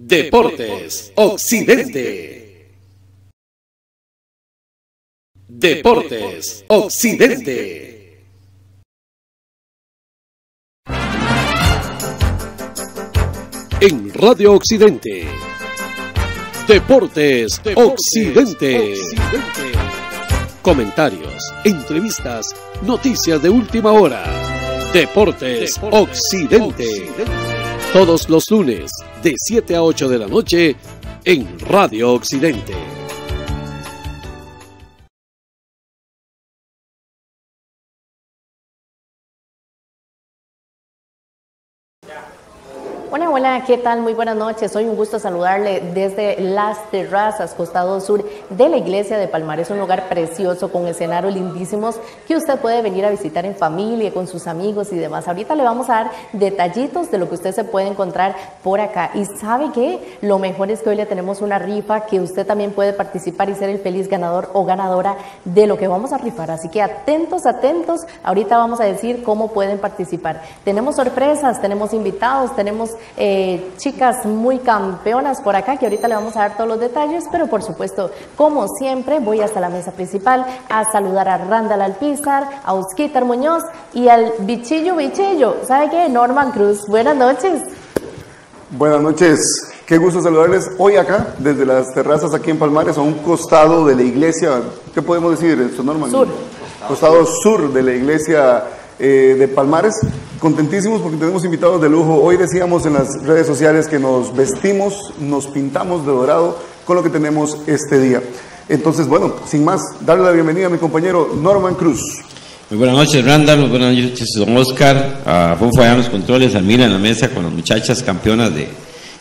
Deportes Occidente. Deportes Occidente. En Radio Occidente. Deportes, Occidente. Comentarios, entrevistas, noticias de última hora. Deportes, Occidente. Todos los lunes de 7 a 8 de la noche en Radio Occidente. ¿Qué tal? Muy buenas noches. Hoy un gusto saludarle desde Las Terrazas, costado sur de la iglesia de Palmar. Es un lugar precioso con escenarios lindísimos que usted puede venir a visitar en familia, con sus amigos y demás. Ahorita le vamos a dar detallitos de lo que usted se puede encontrar por acá. Y sabe que lo mejor es que hoy le tenemos una rifa que usted también puede participar y ser el feliz ganador o ganadora de lo que vamos a rifar. Así que atentos, atentos. Ahorita vamos a decir cómo pueden participar. Tenemos sorpresas, tenemos invitados, tenemos eh, chicas muy campeonas por acá, que ahorita le vamos a dar todos los detalles, pero por supuesto, como siempre, voy hasta la mesa principal a saludar a Randall Alpizar, a Osquitar Muñoz y al bichillo bichillo, ¿sabe qué? Norman Cruz. Buenas noches. Buenas noches, qué gusto saludarles hoy acá, desde las terrazas aquí en Palmares, a un costado de la iglesia, ¿qué podemos decir, Norman? Sur. Costado sur de la iglesia eh, de Palmares. Contentísimos porque tenemos invitados de lujo. Hoy decíamos en las redes sociales que nos vestimos, nos pintamos de dorado con lo que tenemos este día. Entonces, bueno, sin más, darle la bienvenida a mi compañero Norman Cruz. Muy buenas noches, Randall. Muy buenas noches, don Oscar. A Fufo allá en los controles, a Mira en la mesa con las muchachas campeonas de.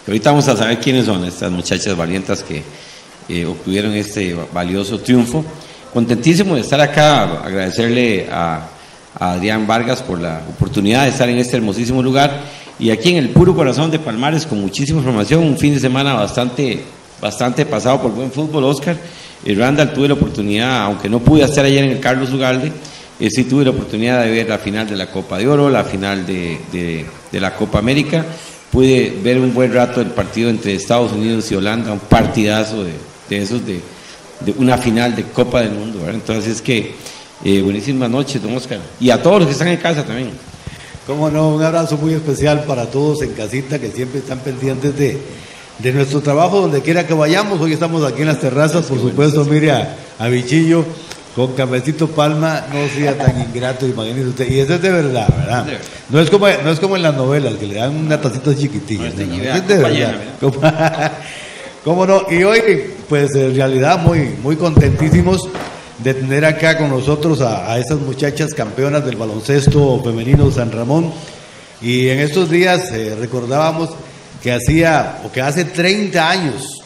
Ahorita vamos a saber quiénes son estas muchachas valientas que eh, obtuvieron este valioso triunfo. Contentísimo de estar acá, agradecerle a a Adrián Vargas por la oportunidad de estar en este hermosísimo lugar y aquí en el puro corazón de Palmares con muchísima información, un fin de semana bastante, bastante pasado por buen fútbol, Oscar. Y Randall tuve la oportunidad, aunque no pude estar ayer en el Carlos Ugalde, eh, sí tuve la oportunidad de ver la final de la Copa de Oro, la final de, la Copa América. Pude ver un buen rato el partido entre Estados Unidos y Holanda, un partidazo de, de esos de una final de Copa del Mundo. Entonces es que eh, buenísimas noches, don Oscar. Y a todos los que están en casa también. Cómo no, un abrazo muy especial para todos en casita que siempre están pendientes de, de nuestro trabajo donde quiera que vayamos. Hoy estamos aquí en las terrazas, por supuesto, mire a, a Bichillo con cafecito palma, no sea tan ingrato, imagínese usted. Y eso es de verdad, ¿verdad? No es como, no es como en las novelas, que le dan una tacita chiquitilla. No, es de verdad. ¿Cómo no? Y hoy, pues en realidad muy, muy contentísimos de tener acá con nosotros a, estas muchachas campeonas del baloncesto femenino San Ramón. Y en estos días eh, recordábamos que hacía, o que hace 30 años,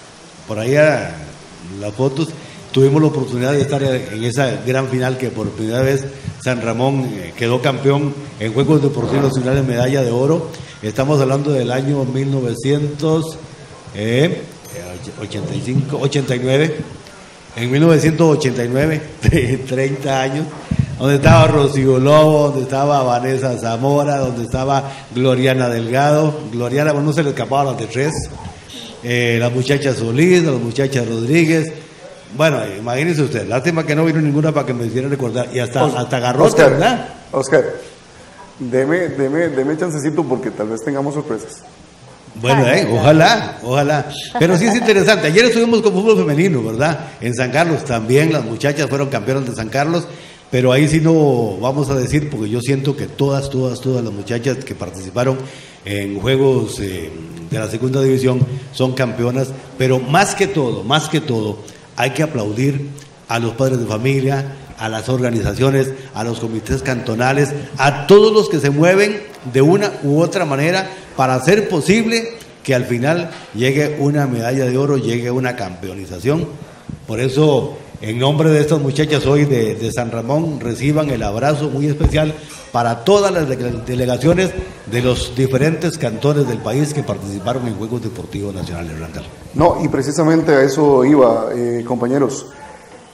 por ahí las fotos, tuvimos la oportunidad de estar en esa gran final que por primera vez San Ramón eh, quedó campeón en Juegos Deportivos Nacionales medalla de oro. Estamos hablando del año 1985, 89 en 1989, 30 años, donde estaba Rocío Lobo, donde estaba Vanessa Zamora, donde estaba Gloriana Delgado, Gloriana, bueno, no se le escapaban las de tres, eh, la muchacha Solís, la muchacha Rodríguez, bueno, imagínense usted, lástima que no vino ninguna para que me hiciera recordar, y hasta, hasta agarró, Oscar, ¿verdad? Oscar, deme, deme, deme chancecito porque tal vez tengamos sorpresas. Bueno, eh, ojalá, ojalá. Pero sí es interesante. Ayer estuvimos con fútbol femenino, ¿verdad? En San Carlos también, las muchachas fueron campeonas de San Carlos, pero ahí sí no vamos a decir, porque yo siento que todas, todas, todas las muchachas que participaron en juegos eh, de la segunda división son campeonas, pero más que todo, más que todo, hay que aplaudir a los padres de familia, a las organizaciones, a los comités cantonales, a todos los que se mueven de una u otra manera para hacer posible que al final llegue una medalla de oro, llegue una campeonización. Por eso, en nombre de estas muchachas hoy de, San Ramón, reciban el abrazo muy especial para todas las delegaciones de los diferentes cantones del país que participaron en Juegos Deportivos Nacionales, Randall. No, y precisamente a eso iba, eh, compañeros.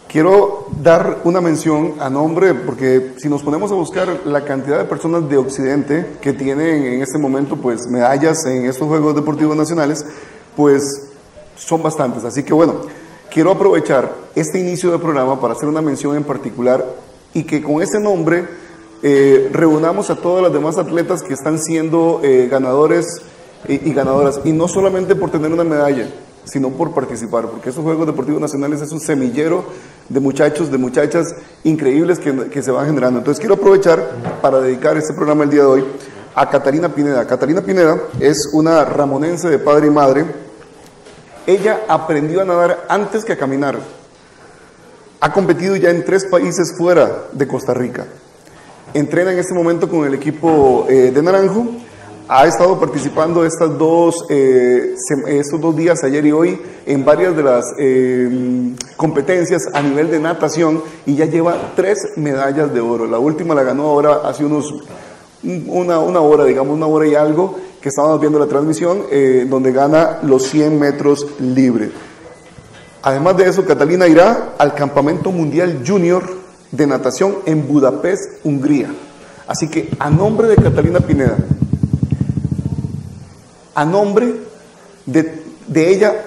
Quiero dar una mención a nombre, porque si nos ponemos a buscar la cantidad de personas de Occidente que tienen en este momento pues medallas en estos Juegos Deportivos Nacionales, pues son bastantes. Así que bueno, quiero aprovechar este inicio del programa para hacer una mención en particular y que con ese nombre eh, reunamos a todas las demás atletas que están siendo eh, ganadores y, ganadoras, y no solamente por tener una medalla, sino por participar, porque esos Juegos Deportivos Nacionales es un semillero de muchachos, de muchachas increíbles que, que se van generando. Entonces quiero aprovechar para dedicar este programa el día de hoy a Catalina Pineda. Catalina Pineda es una ramonense de padre y madre. Ella aprendió a nadar antes que a caminar. Ha competido ya en tres países fuera de Costa Rica. Entrena en este momento con el equipo eh, de Naranjo. Ha estado participando estas eh, estos dos días, ayer y hoy, en varias de las eh, competencias a nivel de natación y ya lleva tres medallas de oro. La última la ganó ahora hace unos una, una, hora, digamos una hora y algo, que estábamos viendo la transmisión, eh, donde gana los 100 metros libre. Además de eso, Catalina irá al Campamento Mundial Junior de Natación en Budapest, Hungría. Así que a nombre de Catalina Pineda, a nombre de, de ella,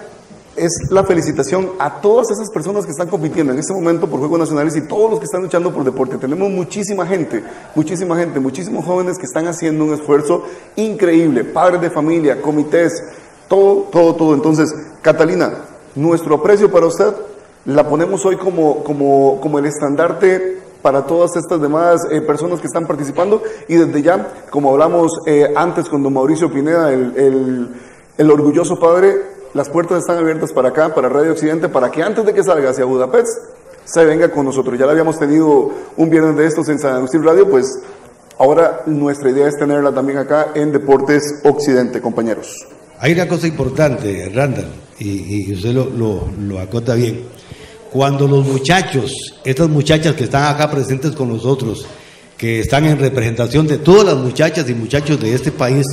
es la felicitación a todas esas personas que están compitiendo en este momento por Juegos Nacionales y todos los que están luchando por deporte. Tenemos muchísima gente, muchísima gente, muchísimos jóvenes que están haciendo un esfuerzo increíble, padres de familia, comités, todo, todo, todo. Entonces, Catalina, nuestro aprecio para usted la ponemos hoy como, como, como el estandarte para todas estas demás eh, personas que están participando y desde ya, como hablamos eh, antes con don Mauricio Pineda, el, el, orgulloso padre, las puertas están abiertas para acá, para Radio Occidente, para que antes de que salga hacia Budapest, se venga con nosotros. Ya la habíamos tenido un viernes de estos en San Agustín Radio, pues ahora nuestra idea es tenerla también acá en Deportes Occidente, compañeros. Hay una cosa importante, Randall, y, usted lo, lo acota bien. Cuando los muchachos, estas muchachas que están acá presentes con nosotros, que están en representación de todas las muchachas y muchachos de este país,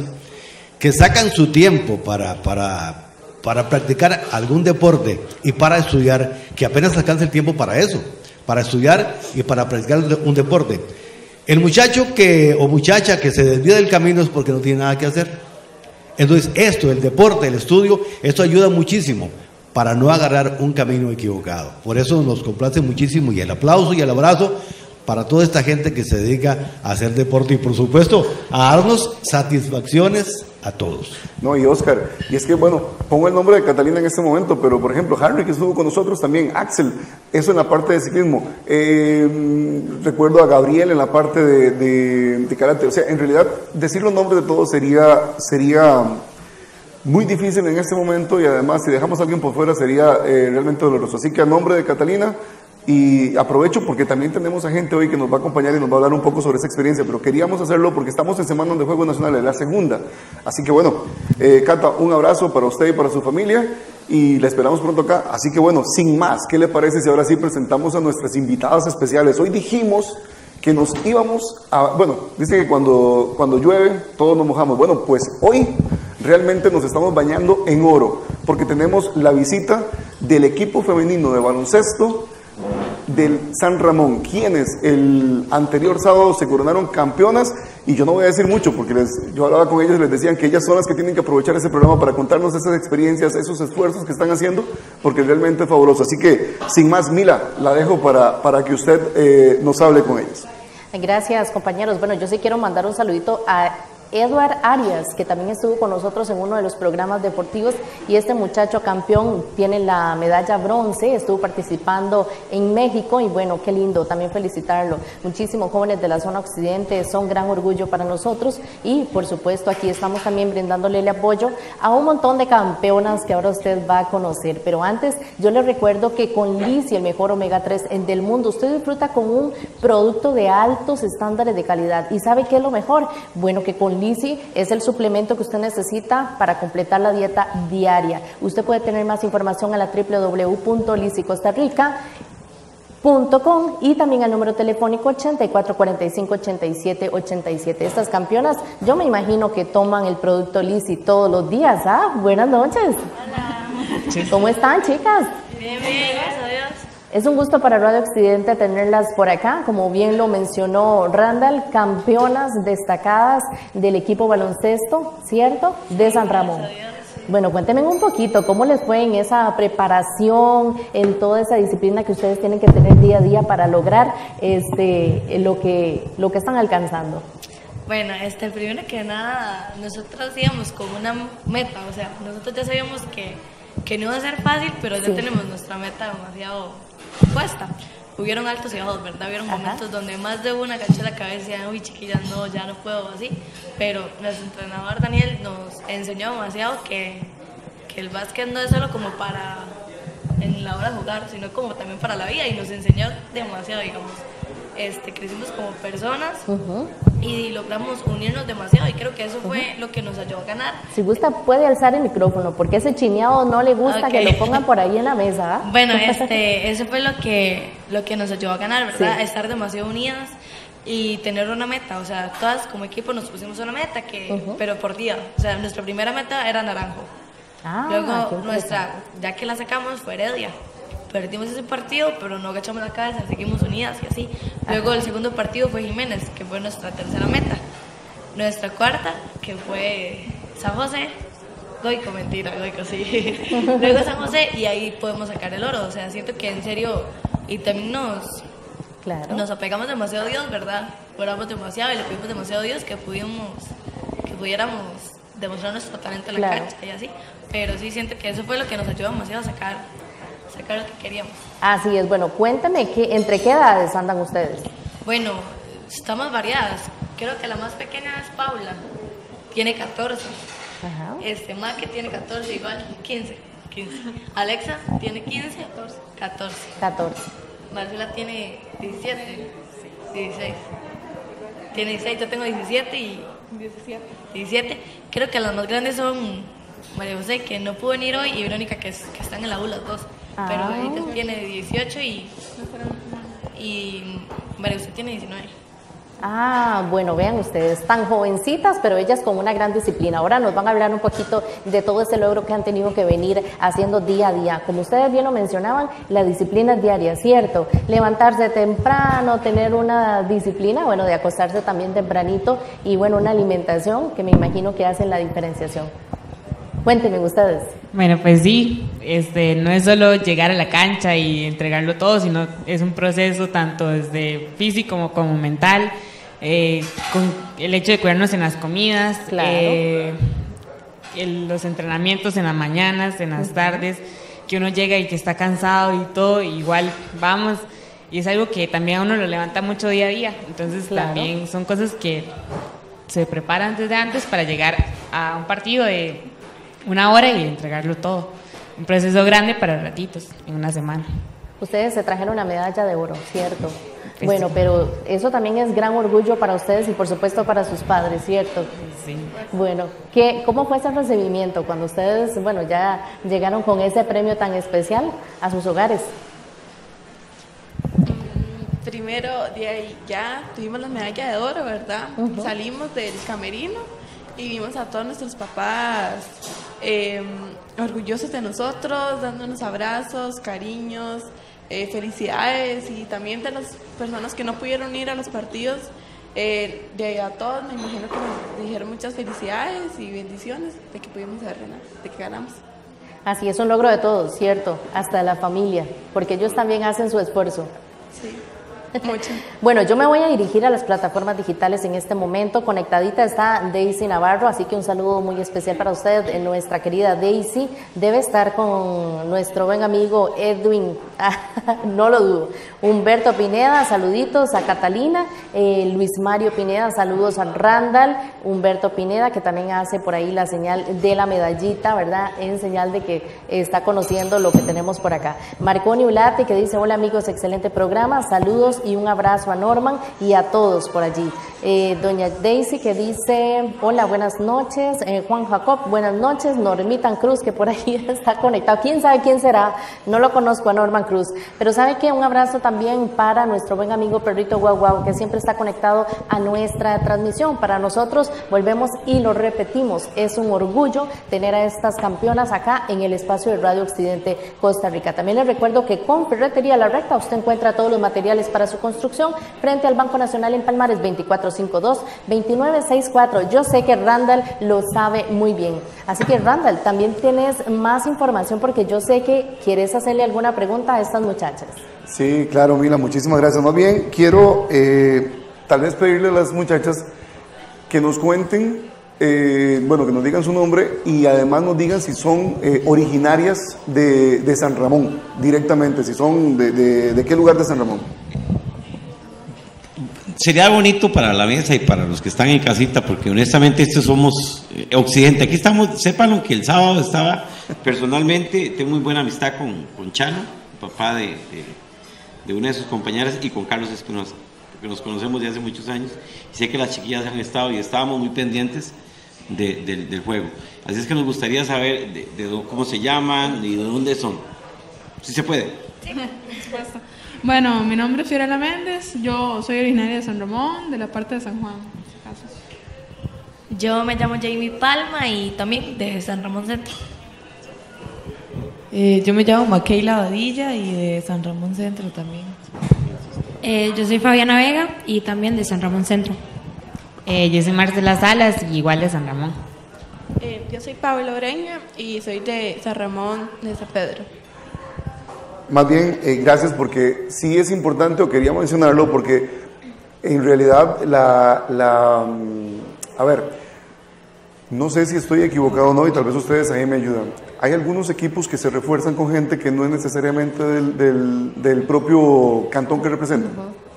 que sacan su tiempo para, para, para practicar algún deporte y para estudiar, que apenas alcanza el tiempo para eso, para estudiar y para practicar un deporte. El muchacho que o muchacha que se desvía del camino es porque no tiene nada que hacer. Entonces, esto, el deporte, el estudio, esto ayuda muchísimo para no agarrar un camino equivocado. Por eso nos complace muchísimo y el aplauso y el abrazo para toda esta gente que se dedica a hacer deporte y por supuesto a darnos satisfacciones a todos. No, y Oscar, y es que bueno, pongo el nombre de Catalina en este momento, pero por ejemplo, Harry que estuvo con nosotros también, Axel, eso en la parte de ciclismo, eh, recuerdo a Gabriel en la parte de, de, karate, o sea, en realidad decir los nombres de todos sería, sería muy difícil en este momento y además si dejamos a alguien por fuera sería eh, realmente doloroso. Así que a nombre de Catalina, y aprovecho porque también tenemos a gente hoy que nos va a acompañar y nos va a hablar un poco sobre esa experiencia, pero queríamos hacerlo porque estamos en Semana de Juegos Nacionales, la segunda. Así que bueno, eh, Cata, un abrazo para usted y para su familia y la esperamos pronto acá. Así que bueno, sin más, ¿qué le parece si ahora sí presentamos a nuestras invitadas especiales? Hoy dijimos que nos íbamos a, bueno, dice que cuando, cuando llueve todos nos mojamos. Bueno, pues hoy realmente nos estamos bañando en oro porque tenemos la visita del equipo femenino de baloncesto del San Ramón, quienes el anterior sábado se coronaron campeonas. Y yo no voy a decir mucho porque les, yo hablaba con ellos y les decían que ellas son las que tienen que aprovechar ese programa para contarnos esas experiencias, esos esfuerzos que están haciendo, porque realmente es fabuloso. Así que, sin más, Mila, la dejo para, para que usted eh, nos hable con ellas. Gracias, compañeros. Bueno, yo sí quiero mandar un saludito a Edward Arias, que también estuvo con nosotros en uno de los programas deportivos, y este muchacho campeón tiene la medalla bronce, estuvo participando en México, y bueno, qué lindo, también felicitarlo. Muchísimos jóvenes de la zona occidente son gran orgullo para nosotros, y por supuesto aquí estamos también brindándole el apoyo a un montón de campeonas que ahora usted va a conocer. Pero antes, yo le recuerdo que con Lisi, el mejor omega 3 del mundo, usted disfruta con un producto de altos estándares de calidad. ¿Y sabe qué es lo mejor? Bueno, que con Lisi es el suplemento que usted necesita para completar la dieta diaria. Usted puede tener más información en la www.lisicostarrica.com y también al número telefónico 8445-8787. Estas campeonas, yo me imagino que toman el producto Lisi todos los días. ¿ah? Buenas noches. Hola. ¿Cómo están, chicas? Bien, bien, gracias a Dios. Es un gusto para Radio Occidente tenerlas por acá, como bien lo mencionó Randall, campeonas destacadas del equipo baloncesto, ¿cierto? De San Ramón. Bueno, cuéntenme un poquito, ¿cómo les fue en esa preparación, en toda esa disciplina que ustedes tienen que tener día a día para lograr este, lo, que, lo que están alcanzando? Bueno, este, primero que nada, nosotros íbamos con una meta, o sea, nosotros ya sabíamos que, que no iba a ser fácil, pero ya tenemos nuestra meta demasiado puesta. Hubieron altos y bajos, ¿verdad? Hubieron momentos donde más de una cachó la cabeza y decían, uy, chiquillas, no, ya no puedo, así. Pero nuestro entrenador Daniel nos enseñó demasiado que, que el básquet no es solo como para en la hora de jugar, sino como también para la vida y nos enseñó demasiado, digamos este, crecimos como personas y logramos unirnos demasiado y creo que eso fue lo que nos ayudó a ganar. Si gusta puede alzar el micrófono porque ese chineado no le gusta que lo pongan por ahí en la mesa. Bueno, este, eso fue lo que, lo que nos ayudó a ganar, ¿verdad? Estar demasiado unidas y tener una meta, o sea, todas como equipo nos pusimos una meta, que, pero por día, o sea, nuestra primera meta era Naranjo. Ah, Luego nuestra, ya que la sacamos, fue Heredia perdimos ese partido, pero no agachamos la cabeza, seguimos unidas y así. Luego el segundo partido fue Jiménez, que fue nuestra tercera meta. Nuestra cuarta, que fue San José. Goico, mentira, Goico, sí. Luego San José y ahí podemos sacar el oro. O sea, siento que en serio, y también nos, claro. nos apegamos demasiado a Dios, ¿verdad? Oramos demasiado y le pedimos demasiado a Dios que, pudimos, que pudiéramos demostrar nuestro talento en la cancha y así. Pero sí siento que eso fue lo que nos ayudó demasiado a sacar sacar lo que queríamos. Así es, bueno, cuéntame, ¿qué, ¿entre qué edades andan ustedes? Bueno, estamos variadas. Creo que la más pequeña es Paula, tiene 14. Ajá. Este, que tiene 14, igual, 15. 15. Alexa tiene 15, 14. 14. 14. Marcela tiene 17, 16. Tiene 16, yo tengo 17 y 17. 17. Creo que las más grandes son María José, que no pudo venir hoy, y Verónica, que, que están en la U las dos. Pero ah. Tiene 18 y, y María José tiene 19. Ah, bueno, vean ustedes, tan jovencitas, pero ellas con una gran disciplina. Ahora nos van a hablar un poquito de todo ese logro que han tenido que venir haciendo día a día. Como ustedes bien lo mencionaban, la disciplina es diaria, ¿cierto? Levantarse temprano, tener una disciplina, bueno, de acostarse también tempranito y bueno, una alimentación que me imagino que hacen la diferenciación. Cuéntenme ustedes. Bueno, pues sí, este, no es solo llegar a la cancha y entregarlo todo, sino es un proceso tanto desde físico como, como mental, eh, con el hecho de cuidarnos en las comidas, eh, los entrenamientos en las mañanas, en las tardes, que uno llega y que está cansado y todo, igual vamos, y es algo que también a uno lo levanta mucho día a día, entonces también son cosas que se preparan desde antes para llegar a un partido de una hora y entregarlo todo. Un proceso grande para ratitos, en una semana. Ustedes se trajeron una medalla de oro, ¿cierto? Pues bueno, pero eso también es gran orgullo para ustedes y por supuesto para sus padres, ¿cierto? Sí. Bueno, ¿qué, ¿cómo fue ese recibimiento cuando ustedes, bueno, ya llegaron con ese premio tan especial a sus hogares? Mm, primero, de ahí ya tuvimos la medalla de oro, ¿verdad? Salimos del camerino y vimos a todos nuestros papás eh, orgullosos de nosotros, dándonos abrazos, cariños, eh, felicidades y también de las personas que no pudieron ir a los partidos. Eh, de a todos me imagino que nos dijeron muchas felicidades y bendiciones de que pudimos ganar, de que ganamos. Así es un logro de todos, cierto, hasta de la familia, porque ellos también hacen su esfuerzo. Sí. Bueno, yo me voy a dirigir a las plataformas digitales en este momento. Conectadita está Daisy Navarro, así que un saludo muy especial para usted, nuestra querida Daisy. Debe estar con nuestro buen amigo Edwin, no lo dudo. Humberto Pineda, saluditos a Catalina. Eh, Luis Mario Pineda, saludos a Randall. Humberto Pineda, que también hace por ahí la señal de la medallita, ¿verdad? En señal de que está conociendo lo que tenemos por acá. Marconi Ulate, que dice: Hola amigos, excelente programa. Saludos y un abrazo a Norman y a todos por allí. Eh, doña Daisy que dice, hola, buenas noches. Eh, Juan Jacob, buenas noches. Normitan Cruz que por ahí está conectado. ¿Quién sabe quién será? No lo conozco a Norman, Cruz. Pero sabe que un abrazo también para nuestro buen amigo Perrito Guau Guau, que siempre está conectado a nuestra transmisión. Para nosotros, volvemos y lo repetimos, es un orgullo tener a estas campeonas acá en el espacio de Radio Occidente Costa Rica. También les recuerdo que con Ferretería La Recta usted encuentra todos los materiales para su construcción frente al Banco Nacional en Palmares 2452-2964. Yo sé que Randall lo sabe muy bien. Así que Randall, también tienes más información porque yo sé que quieres hacerle alguna pregunta a estas muchachas. Sí, claro, Mila, muchísimas gracias. Más bien, quiero eh, tal vez pedirle a las muchachas que nos cuenten, eh, bueno, que nos digan su nombre y además nos digan si son eh, originarias de, de, San Ramón, directamente, si son de, de, de qué lugar de San Ramón sería bonito para la mesa y para los que están en casita, porque honestamente estos somos Occidente. Aquí estamos, sépanlo que el sábado estaba personalmente, tengo muy buena amistad con, con Chano, papá de, de, de, una de sus compañeras, y con Carlos Espinosa, porque nos conocemos de hace muchos años. Y sé que las chiquillas han estado y estábamos muy pendientes de, del juego. Así es que nos gustaría saber de, cómo se llaman y de dónde son. Si se puede. Sí, por supuesto. Bueno, mi nombre es Fiorella Méndez, yo soy originaria de San Ramón, de la parte de San Juan. Yo me llamo Jamie Palma y también de San Ramón Centro. Eh, yo me llamo Makeila Badilla y de San Ramón Centro también. Eh, yo soy Fabiana Vega y también de San Ramón Centro. Eh, yo soy Marcela Salas y igual de San Ramón. Eh, yo soy Pablo Oreña y soy de San Ramón de San Pedro. Más bien, eh, gracias porque sí es importante, o quería mencionarlo, porque en realidad la, la, a ver, no sé si estoy equivocado o no, y tal vez ustedes ahí me ayudan. Hay algunos equipos que se refuerzan con gente que no es necesariamente del, del, del propio cantón que representan. Uh -huh.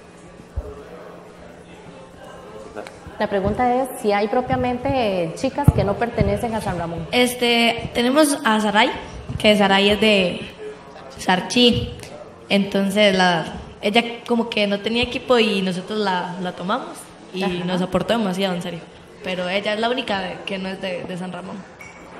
La pregunta es si hay propiamente chicas que no pertenecen a San Ramón. Este, tenemos a Saray, que Saray es de Sarchi. Entonces, la, ella como que no tenía equipo y nosotros la, la tomamos y Ajá. nos aportó demasiado, en serio. Pero ella es la única que no es de, de San Ramón.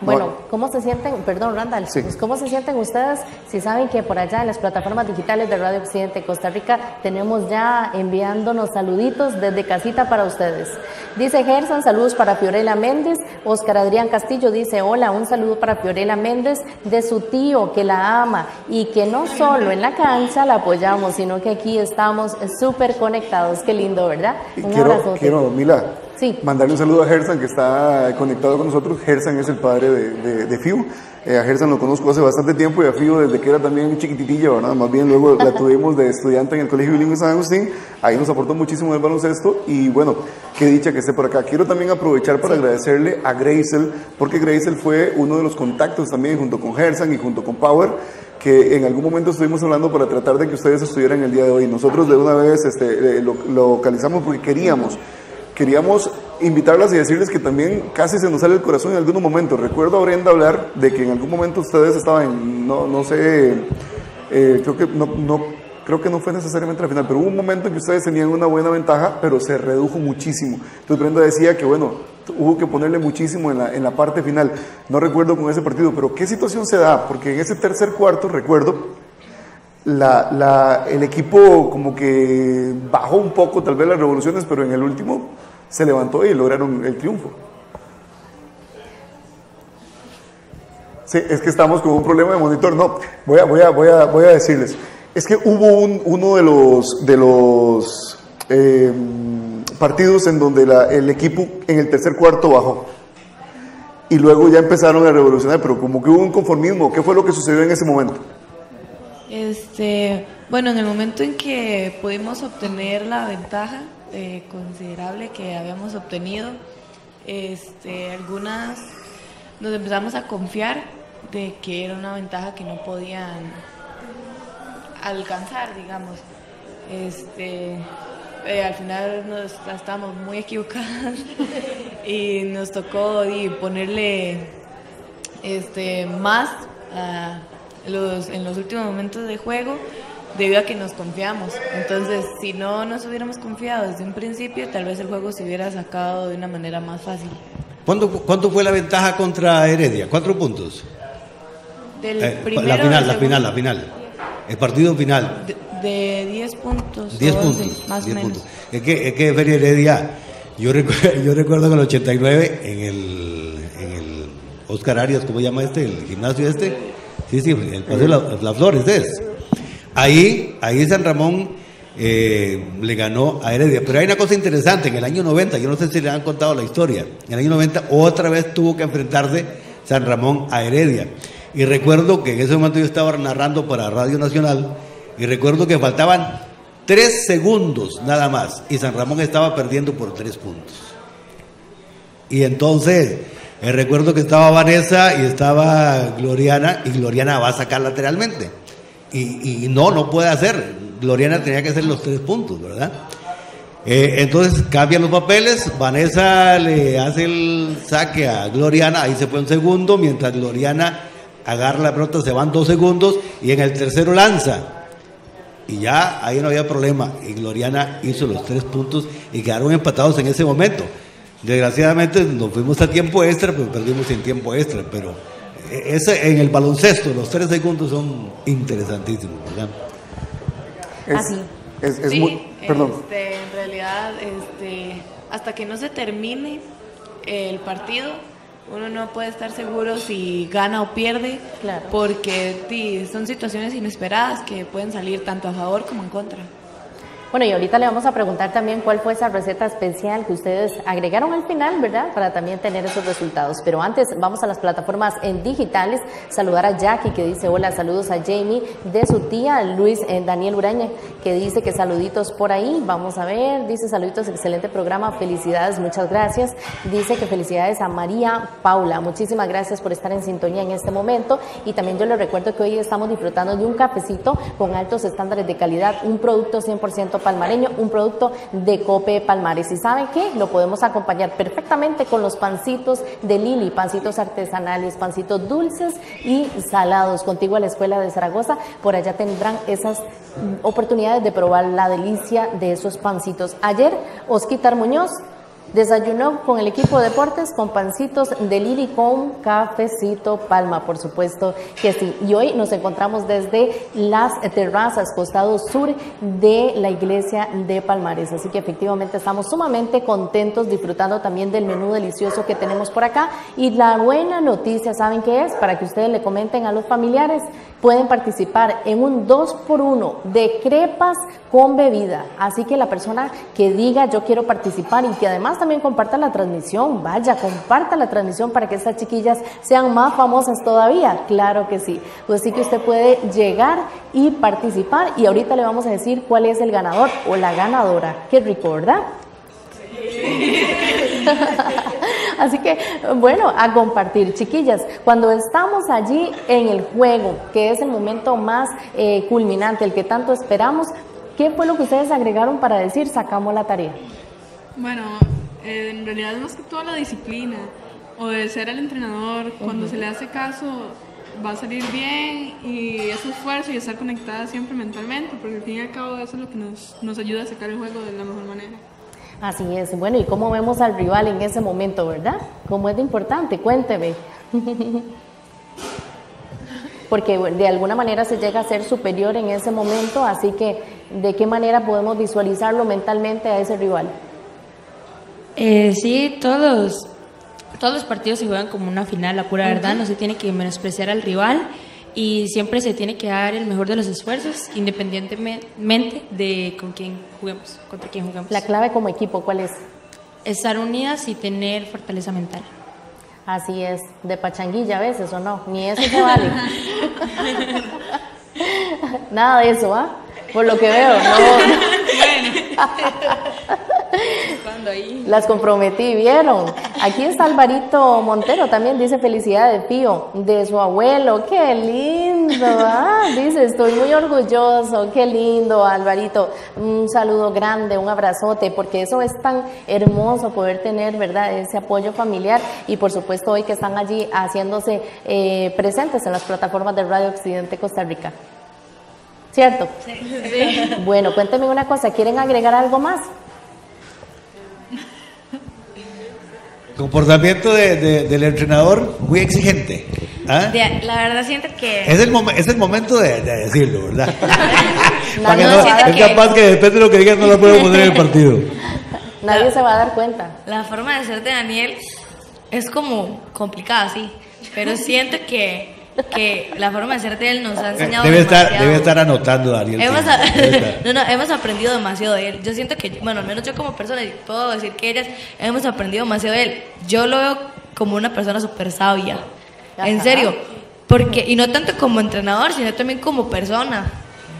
Bueno, ¿cómo se sienten, perdón Randall, sí. pues, ¿cómo se sienten ustedes si saben que por allá en las plataformas digitales de Radio Occidente Costa Rica tenemos ya enviándonos saluditos desde casita para ustedes? Dice Gerson, saludos para Fiorella Méndez. Oscar Adrián Castillo dice, hola, un saludo para Fiorella Méndez de su tío que la ama y que no solo en la cancha la apoyamos, sino que aquí estamos súper conectados. Qué lindo, ¿verdad? Un quiero, abrazo. Quiero, Mila, Sí. Mandarle un saludo a Gersan que está conectado con nosotros. Gersan es el padre de, de, de Fiu. Eh, a Gersan lo conozco hace bastante tiempo y a Fiu desde que era también chiquititilla, ¿verdad? Más bien luego la tuvimos de estudiante en el Colegio Bilingüe San Agustín. Ahí nos aportó muchísimo el baloncesto y bueno, qué dicha que esté por acá. Quiero también aprovechar para sí. agradecerle a Graysel, porque Graysel fue uno de los contactos también junto con Gersan y junto con Power que en algún momento estuvimos hablando para tratar de que ustedes estuvieran el día de hoy. Nosotros de una vez este, lo, lo localizamos porque queríamos queríamos invitarlas y decirles que también casi se nos sale el corazón en algunos momentos. Recuerdo a Brenda hablar de que en algún momento ustedes estaban, no, no sé, eh, creo que no, no, creo que no fue necesariamente la final, pero hubo un momento en que ustedes tenían una buena ventaja, pero se redujo muchísimo. Entonces Brenda decía que bueno, hubo que ponerle muchísimo en la, en la parte final. No recuerdo con ese partido, pero ¿qué situación se da? Porque en ese tercer cuarto, recuerdo, la, la, el equipo como que bajó un poco tal vez las revoluciones, pero en el último se levantó y lograron el triunfo. Sí, es que estamos con un problema de monitor. No, voy a, voy a, voy a, voy a decirles. Es que hubo un, uno de los, de los eh, partidos en donde la, el equipo en el tercer cuarto bajó. Y luego ya empezaron a revolucionar, pero como que hubo un conformismo. ¿Qué fue lo que sucedió en ese momento? Este, bueno, en el momento en que pudimos obtener la ventaja eh, considerable que habíamos obtenido, este, algunas nos empezamos a confiar de que era una ventaja que no podían alcanzar, digamos. Este, eh, al final nos estábamos muy equivocadas y nos tocó y ponerle este, más a los, en los últimos momentos de juego debido a que nos confiamos. Entonces, si no nos hubiéramos confiado desde un principio, tal vez el juego se hubiera sacado de una manera más fácil. ¿Cuánto, cuánto fue la ventaja contra Heredia? ¿Cuatro puntos? Del Eh, primero la final, al la final, la final. El partido final. De 10 puntos. 10 o 11, puntos. Más o 10 menos. puntos. Es que, es que Feria Heredia, yo recuerdo, yo recuerdo que en el 89, en el, en el Oscar Arias, ¿cómo llama este? El gimnasio este. Sí, sí, el Paseo de la- Las Flores es. Ahí, ahí San Ramón eh, le ganó a Heredia. Pero hay una cosa interesante, en el año 90, yo no sé si le han contado la historia, en el año 90 otra vez tuvo que enfrentarse San Ramón a Heredia. Y recuerdo que en ese momento yo estaba narrando para Radio Nacional y recuerdo que faltaban tres segundos nada más y San Ramón estaba perdiendo por tres puntos. Y entonces eh, recuerdo que estaba Vanessa y estaba Gloriana y Gloriana va a sacar lateralmente. Y, y no, no puede hacer. Gloriana tenía que hacer los tres puntos, ¿verdad? Eh, entonces cambian los papeles, Vanessa le hace el saque a Gloriana, ahí se fue un segundo, mientras Gloriana agarra la pelota, se van dos segundos y en el tercero lanza. Y ya ahí no había problema. Y Gloriana hizo los tres puntos y quedaron empatados en ese momento. Desgraciadamente nos fuimos a tiempo extra, pero perdimos en tiempo extra. Pero ese, en el baloncesto, los tres segundos son interesantísimos, ¿verdad? Es, Así. es, es sí, muy. Perdón. este, en realidad, este, hasta que no se termine el partido, uno no puede estar seguro si gana o pierde, Claro. porque sí, son situaciones inesperadas que pueden salir tanto a favor como en contra. Bueno, y ahorita le vamos a preguntar también cuál fue esa receta especial que ustedes agregaron al final, ¿verdad? Para también tener esos resultados. Pero antes vamos a las plataformas en digitales. Saludar a Jackie que dice hola, saludos a Jamie de su tía Luis eh, Daniel Uraña que dice que saluditos por ahí. Vamos a ver, dice saluditos, excelente programa, felicidades, muchas gracias. Dice que felicidades a María Paula. Muchísimas gracias por estar en sintonía en este momento. Y también yo les recuerdo que hoy estamos disfrutando de un cafecito con altos estándares de calidad, un producto 100% palmareño, un producto de Cope Palmares. ¿Y saben qué? Lo podemos acompañar perfectamente con los pancitos de Lili, pancitos artesanales, pancitos dulces y salados. Contigo a la Escuela de Zaragoza, por allá tendrán esas oportunidades de probar la delicia de esos pancitos. Ayer, Osquitar Muñoz Desayunó con el equipo de deportes con pancitos de Lili con cafecito palma, por supuesto que sí. Y hoy nos encontramos desde las terrazas, costado sur de la iglesia de Palmares. Así que efectivamente estamos sumamente contentos disfrutando también del menú delicioso que tenemos por acá. Y la buena noticia, ¿saben qué es? Para que ustedes le comenten a los familiares, pueden participar en un 2 por 1 de crepas con bebida. Así que la persona que diga yo quiero participar y que además también comparta la transmisión, vaya, comparta la transmisión para que estas chiquillas sean más famosas todavía. Claro que sí. Pues sí que usted puede llegar y participar y ahorita le vamos a decir cuál es el ganador o la ganadora. Qué rico, ¿verdad? Así que, bueno, a compartir, chiquillas. Cuando estamos allí en el juego, que es el momento más eh, culminante, el que tanto esperamos, ¿qué fue lo que ustedes agregaron para decir sacamos la tarea? Bueno, eh, en realidad es más que todo la disciplina, obedecer al entrenador, cuando se le hace caso va a salir bien y ese esfuerzo y estar conectada siempre mentalmente, porque al fin y al cabo eso es lo que nos, nos ayuda a sacar el juego de la mejor manera. Así es. Bueno, ¿y cómo vemos al rival en ese momento, verdad? ¿Cómo es de importante? Cuénteme. Porque de alguna manera se llega a ser superior en ese momento, así que ¿de qué manera podemos visualizarlo mentalmente a ese rival? Eh, sí, todos, todos los partidos se juegan como una final, la pura verdad, no se tiene que menospreciar al rival y siempre se tiene que dar el mejor de los esfuerzos, independientemente de con quién juguemos, contra quién juguemos. La clave como equipo, ¿cuál es? Estar unidas y tener fortaleza mental. Así es, de pachanguilla a veces o no, ni eso se vale. Nada de eso, ¿ah? Por lo que veo, no. Cuando ahí. Las comprometí, ¿vieron? Aquí está Alvarito Montero, también dice felicidad de Pío, de su abuelo. ¡Qué lindo! ¿ah? Dice, estoy muy orgulloso. ¡Qué lindo, Alvarito! Un saludo grande, un abrazote, porque eso es tan hermoso poder tener, ¿verdad? Ese apoyo familiar y por supuesto hoy que están allí haciéndose eh, presentes en las plataformas de Radio Occidente Costa Rica. ¿Cierto? Sí. Bueno, cuénteme una cosa, ¿quieren agregar algo más? Comportamiento de- de- del entrenador muy exigente. ¿Ah? De- la verdad siento que... Es el, momen- es el momento de, de decirlo, ¿verdad? Para que no, no- es que- capaz que depende de lo que digas no lo puedo poner en el partido. Nadie se va a dar cuenta. La forma de ser de Daniel es como complicada, sí. Pero siento que, que la forma de ser de él nos ha enseñado Debe estar, demasiado. debe estar anotando, Daniel. Hemos, estar. no, no, hemos aprendido demasiado de él. Yo siento que, bueno, al menos yo como persona, y puedo decir que ellas hemos aprendido demasiado de él. Yo lo veo como una persona súper sabia. En serio. Porque, y no tanto como entrenador, sino también como persona.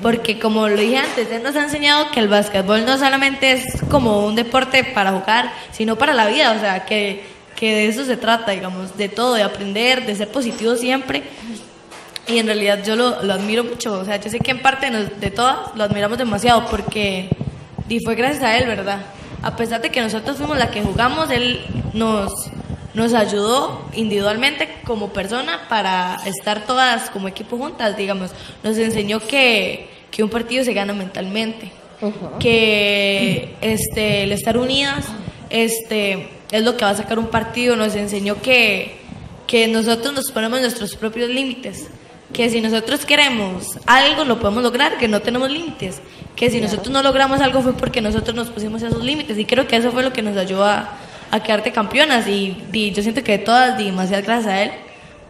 Porque como lo dije antes, él nos ha enseñado que el básquetbol no solamente es como un deporte para jugar, sino para la vida. O sea, que, que de eso se trata, digamos, de todo, de aprender, de ser positivo siempre. Y en realidad yo lo, lo admiro mucho. O sea, yo sé que en parte nos- de todas lo admiramos demasiado porque y fue gracias a él, ¿verdad? A pesar de que nosotros fuimos la que jugamos, él nos, nos ayudó individualmente como persona para estar todas como equipo juntas, digamos. Nos enseñó que, que un partido se gana mentalmente, que este, el estar unidas este, es lo que va a sacar un partido. Nos enseñó que, que nosotros nos ponemos nuestros propios límites. Que si nosotros queremos algo, lo podemos lograr, que no tenemos límites. Que si nosotros no logramos algo fue porque nosotros nos pusimos esos límites. Y creo que eso fue lo que nos ayudó a, a quedarte campeonas. Y, y yo siento que de todas, di demasiadas gracias a él,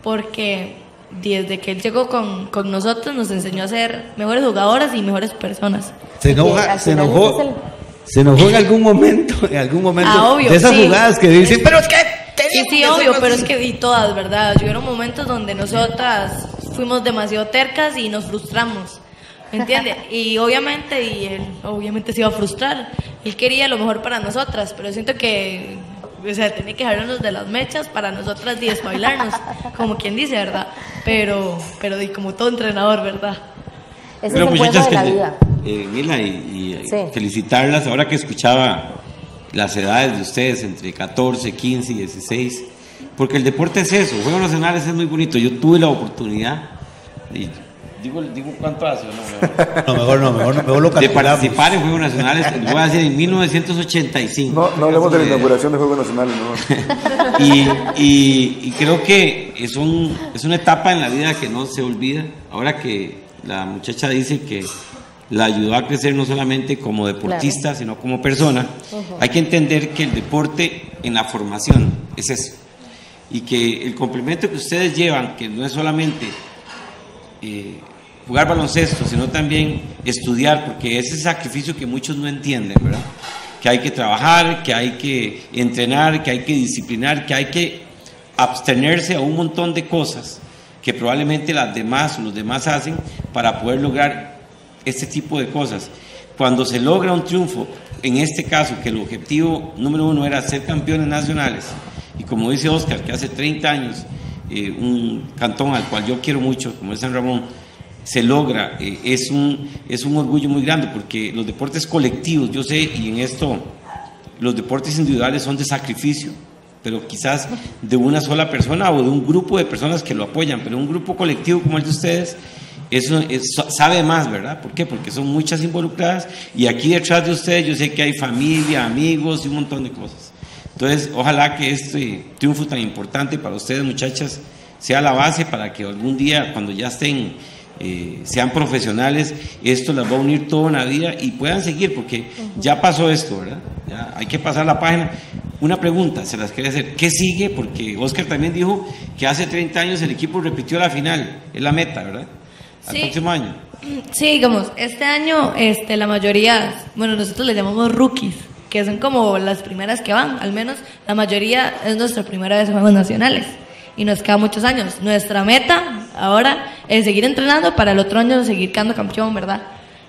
porque desde que él llegó con, con nosotros nos enseñó a ser mejores jugadoras y mejores personas. Se enoja, se enojó. Se enojó en algún momento, en algún momento. Ah, obvio, de esas sí. jugadas que dicen, pero es que Sí, sí, obvio, pero es que y todas, ¿verdad? Hubieron momentos donde nosotras fuimos demasiado tercas y nos frustramos. ¿Me entiende? Y obviamente, y él obviamente se iba a frustrar. Él quería lo mejor para nosotras, pero siento que, o sea, tenía que dejarnos de las mechas para nosotras y como quien dice, ¿verdad? Pero, pero y como todo entrenador, ¿verdad? Ese Bueno, es el juego muchachas, de la que- vida. eh, Mila, y, y Sí. felicitarlas. Ahora que escuchaba las edades de ustedes, entre 14, 15 y 16, porque el deporte es eso, Juegos Nacionales es muy bonito. Yo tuve la oportunidad, y digo, digo cuánto hace, ¿o no? Mejor no, mejor, no, mejor lo de participar en Juegos Nacionales, lo voy a decir en 1985. No, no hablemos de la inauguración de Juegos Nacionales, no. y, y- y creo que es, un, es una etapa en la vida que no se olvida. Ahora que la muchacha dice que la ayudó a crecer no solamente como deportista, sino como persona, hay que entender que el deporte en la formación es eso. Y que el complemento que ustedes llevan, que no es solamente eh, jugar baloncesto, sino también estudiar, porque ese es el sacrificio que muchos no entienden, ¿verdad? Que hay que trabajar, que hay que entrenar, que hay que disciplinar, que hay que abstenerse a un montón de cosas que probablemente las demás o los demás hacen para poder lograr este tipo de cosas. Cuando se logra un triunfo, en este caso, que el objetivo número uno era ser campeones nacionales, y como dice Oscar, que hace 30 años, eh, un cantón al cual yo quiero mucho, como es San Ramón, se logra, eh, es, un, es un orgullo muy grande, porque los deportes colectivos, yo sé, y en esto los deportes individuales son de sacrificio, pero quizás de una sola persona o de un grupo de personas que lo apoyan, pero un grupo colectivo como el de ustedes, eso es- sabe más, ¿verdad? ¿Por qué? Porque son muchas involucradas y aquí detrás de ustedes yo sé que hay familia, amigos y un montón de cosas. Entonces, ojalá que este triunfo tan importante para ustedes, muchachas, sea la base para que algún día, cuando ya estén, eh, sean profesionales, esto las va a unir toda una vida y puedan seguir, porque ya pasó esto, ¿verdad? Ya hay que pasar la página. Una pregunta, se las quería hacer. ¿Qué sigue? Porque Oscar también dijo que hace 30 años el equipo repitió la final. Es la meta, ¿verdad? Al Sí. próximo año. Sí, digamos, este año este, la mayoría, bueno, nosotros les llamamos rookies, que son como las primeras que van, al menos la mayoría es nuestra primera vez en Juegos Nacionales y nos quedan muchos años. Nuestra meta ahora es seguir entrenando para el otro año seguir quedando campeón, ¿verdad?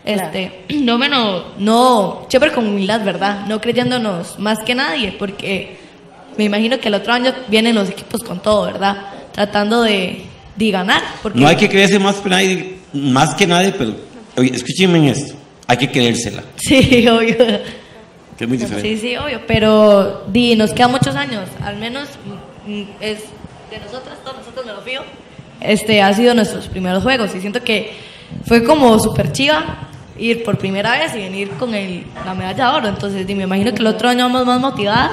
Este, no menos, no, siempre con humildad, ¿verdad? No creyéndonos más que nadie, porque me imagino que el otro año vienen los equipos con todo, ¿verdad? Tratando de, de ganar. Porque No hay que creerse más que nadie, más que nadie pero oye, escúchenme en esto. Hay que creérsela, Sí, obvio. que es muy diferente. Sí, sí, obvio, pero di, nos quedan muchos años, al menos mm, es de nosotras, todos nosotros me lo fío. Este ha sido nuestros primeros juegos y siento que fue como súper chiva ir por primera vez y venir con el, la medalla de oro. Entonces, di, me imagino que el otro año vamos más motivadas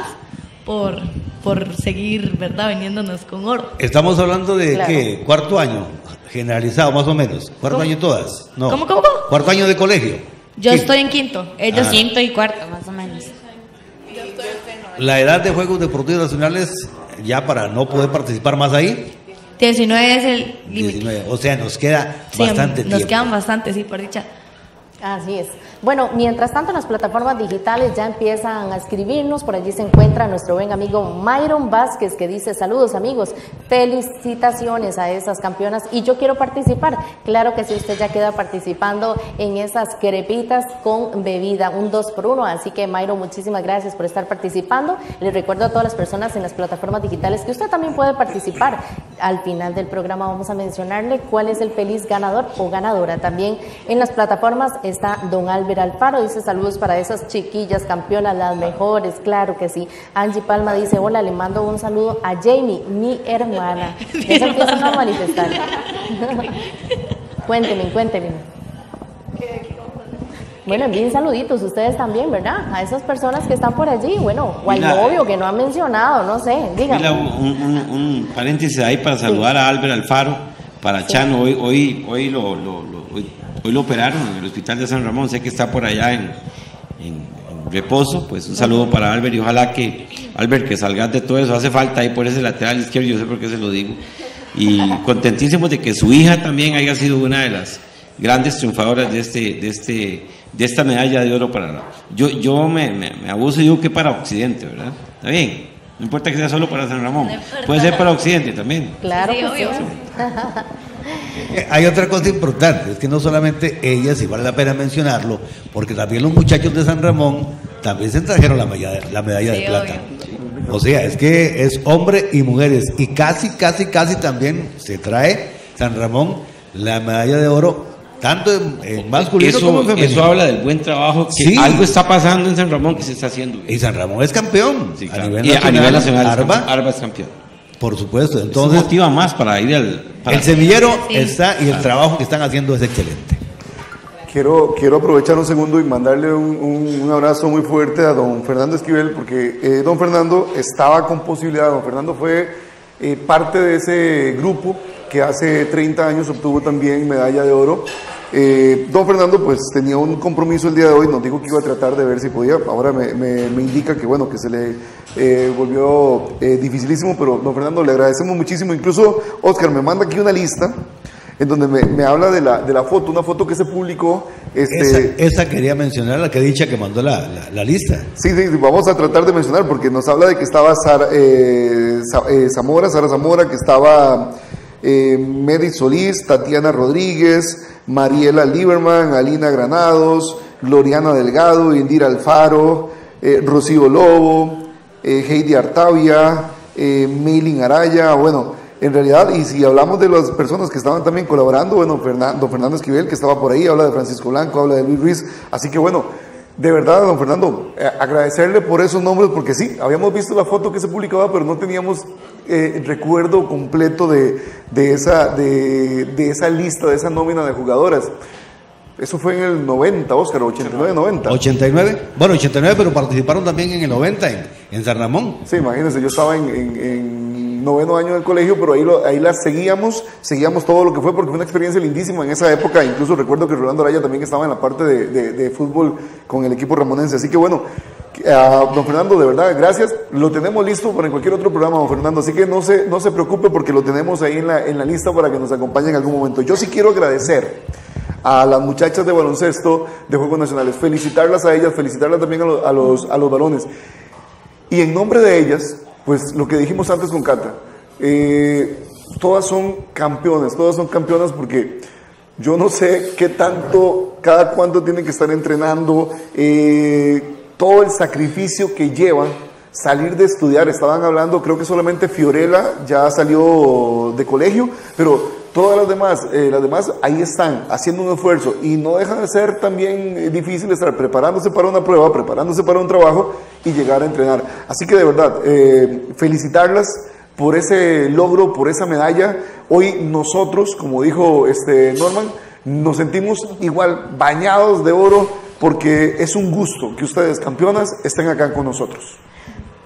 por, por seguir, ¿verdad?, veniéndonos con oro. Estamos hablando de Claro. qué, cuarto año, generalizado más o menos. Cuarto año todas. No. ¿Cómo, cómo, Cuarto año de colegio. Yo estoy en quinto, ellos Ah. Quinto y cuarto, más o menos. La edad de Juegos Deportivos Nacionales, ya para no poder participar más ahí, 19 es el límite. 19. O sea, nos queda Sí, bastante nos tiempo. quedan bastante, sí, por dicha. Así es. Bueno, mientras tanto las plataformas digitales ya empiezan a escribirnos. Por allí se encuentra nuestro buen amigo Myron Vázquez que dice saludos amigos, felicitaciones a esas campeonas y yo quiero participar. Claro que si usted ya queda participando en esas crepitas con bebida, un 2 por 1 Así que Myron, muchísimas gracias por estar participando. Les recuerdo a todas las personas en las plataformas digitales que usted también puede participar. Al final del programa vamos a mencionarle cuál es el feliz ganador o ganadora. También en las plataformas está Don Albert Alfaro, dice saludos para esas chiquillas campeonas, las mejores, claro que sí. Angie Palma dice, hola, le mando un saludo a Jamie, mi hermana. Ya se empiezan a manifestar. cuéntenme, cuéntenme. Bueno, envíen saluditos ustedes también, ¿verdad? A esas personas que están por allí, bueno, o al novio que no han mencionado, no sé, díganme. Mira, un, un- un paréntesis ahí para saludar a Albert Alfaro, para Chano. Hoy, hoy, hoy, lo, lo- lo- hoy, lo operaron en el hospital de San Ramón. Sé que está por allá en, en- en reposo. Pues un saludo para Albert y ojalá que, Albert, que salgas de todo eso. Hace falta ahí por ese lateral izquierdo, yo sé por qué se lo digo. Y contentísimos de que su hija también haya sido una de las grandes triunfadoras de este, de este, de esta medalla de oro para la- yo, yo me, me, me abuso y digo que para Occidente, ¿verdad? Está bien. No importa que sea solo para San Ramón. Puede ser para Occidente también. Claro Sí, que obvio. sí. Hay otra cosa importante, es que no solamente ellas, y vale la pena mencionarlo, porque también los muchachos de San Ramón también se trajeron la medalla, la medalla Sí, de plata. O sea, es que es hombre y mujeres, y casi, casi, casi también se trae San Ramón la medalla de oro, tanto en, en masculino como en femenino. eso habla del buen trabajo que Sí. algo está pasando en San Ramón que se está haciendo. bien. Y San Ramón es campeón. Sí, a, nivel Y nacional, a nivel nacional es Arba, campeón. Arba es campeón. Por supuesto. Entonces Entonces, motiva más para ir al. para- el semillero Sí. está y el trabajo que están haciendo es excelente. Quiero, quiero aprovechar un segundo y mandarle un, un- un abrazo muy fuerte a don Fernando Esquivel, porque eh, don Fernando estaba con posibilidad, don Fernando fue eh, parte de ese grupo que hace 30 años obtuvo también medalla de oro. Eh, don Fernando pues tenía un compromiso el día de hoy, nos dijo que iba a tratar de ver si podía, ahora me, me- me indica que bueno, que se le eh, volvió eh, dificilísimo, pero don Fernando le agradecemos muchísimo, incluso Oscar me manda aquí una lista en donde me, me habla de la, de la foto, una foto que se publicó. Este, Esa, esa quería mencionar, la que dicha que mandó la, la- la lista. Sí, sí, sí, vamos a tratar de mencionar porque nos habla de que estaba Sara, Sa- eh, Zamora, Sara Zamora, que estaba eh, Solís, Tatiana Rodríguez, Mariela Lieberman, Alina Granados, Gloriana Delgado, Indira Alfaro, eh, Rocío Lobo, eh, Heidi Artavia, eh, Meilin Araya, bueno, en realidad, y si hablamos de las personas que estaban también colaborando, bueno, Fernando, Fernando Esquivel, que estaba por ahí, habla de Francisco Blanco, habla de Luis Ruiz, así que bueno, de verdad, don Fernando, eh, agradecerle por esos nombres, porque sí, habíamos visto la foto que se publicaba, pero no teníamos eh, recuerdo completo de, de esa, de, de esa lista, de esa nómina de jugadoras. Eso fue en el 90, Óscar, 89-90. 89, bueno, 89, pero participaron también en el 90 en, en San Ramón. Sí, imagínense, yo estaba en, en- en noveno año del colegio, pero ahí, lo, ahí las seguíamos, seguíamos todo lo que fue, porque fue una experiencia lindísima en esa época. Incluso recuerdo que Rolando Araya también estaba en la parte de, de- de fútbol con el equipo ramonense. Así que bueno, a don Fernando, de verdad, gracias. Lo tenemos listo para cualquier otro programa, don Fernando. Así que no se, no se preocupe porque lo tenemos ahí en la, en la lista para que nos acompañe en algún momento. Yo sí quiero agradecer a las muchachas de baloncesto de Juegos Nacionales, felicitarlas a ellas, felicitarlas también a, lo- a los, a los varones. Y en nombre de ellas, pues lo que dijimos antes con Cata, eh, todas son campeones, todas son campeonas porque yo no sé qué tanto, cada cuánto tienen que estar entrenando, eh, todo el sacrificio que lleva salir de estudiar. Estaban hablando, creo que solamente Fiorella ya salió de colegio, pero todas las demás, eh, las demás ahí están haciendo un esfuerzo y no deja de ser también eh, difícil estar preparándose para una prueba, preparándose para un trabajo y llegar a entrenar. Así que de verdad, eh, felicitarlas por ese logro, por esa medalla. Hoy nosotros, como dijo este Norman, nos sentimos igual bañados de oro porque es un gusto que ustedes, campeonas, estén acá con nosotros.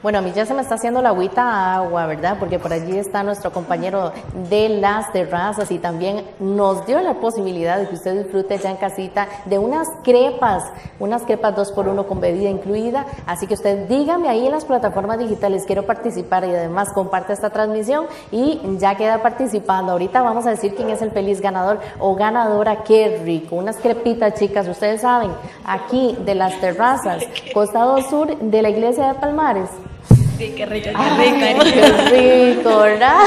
Bueno, a mí ya se me está haciendo la agüita agua, ¿verdad? Porque por allí está nuestro compañero de las terrazas y también nos dio la posibilidad de que usted disfrute ya en casita de unas crepas, unas crepas dos por uno con bebida incluida. Así que usted dígame ahí en las plataformas digitales, quiero participar y además comparte esta transmisión y ya queda participando. Ahorita vamos a decir quién es el feliz ganador o ganadora. Qué rico. Unas crepitas, chicas, ustedes saben, aquí de las terrazas, costado sur de la iglesia de Palmares. Sí, qué rico, qué rico. Qué rico, ¿verdad?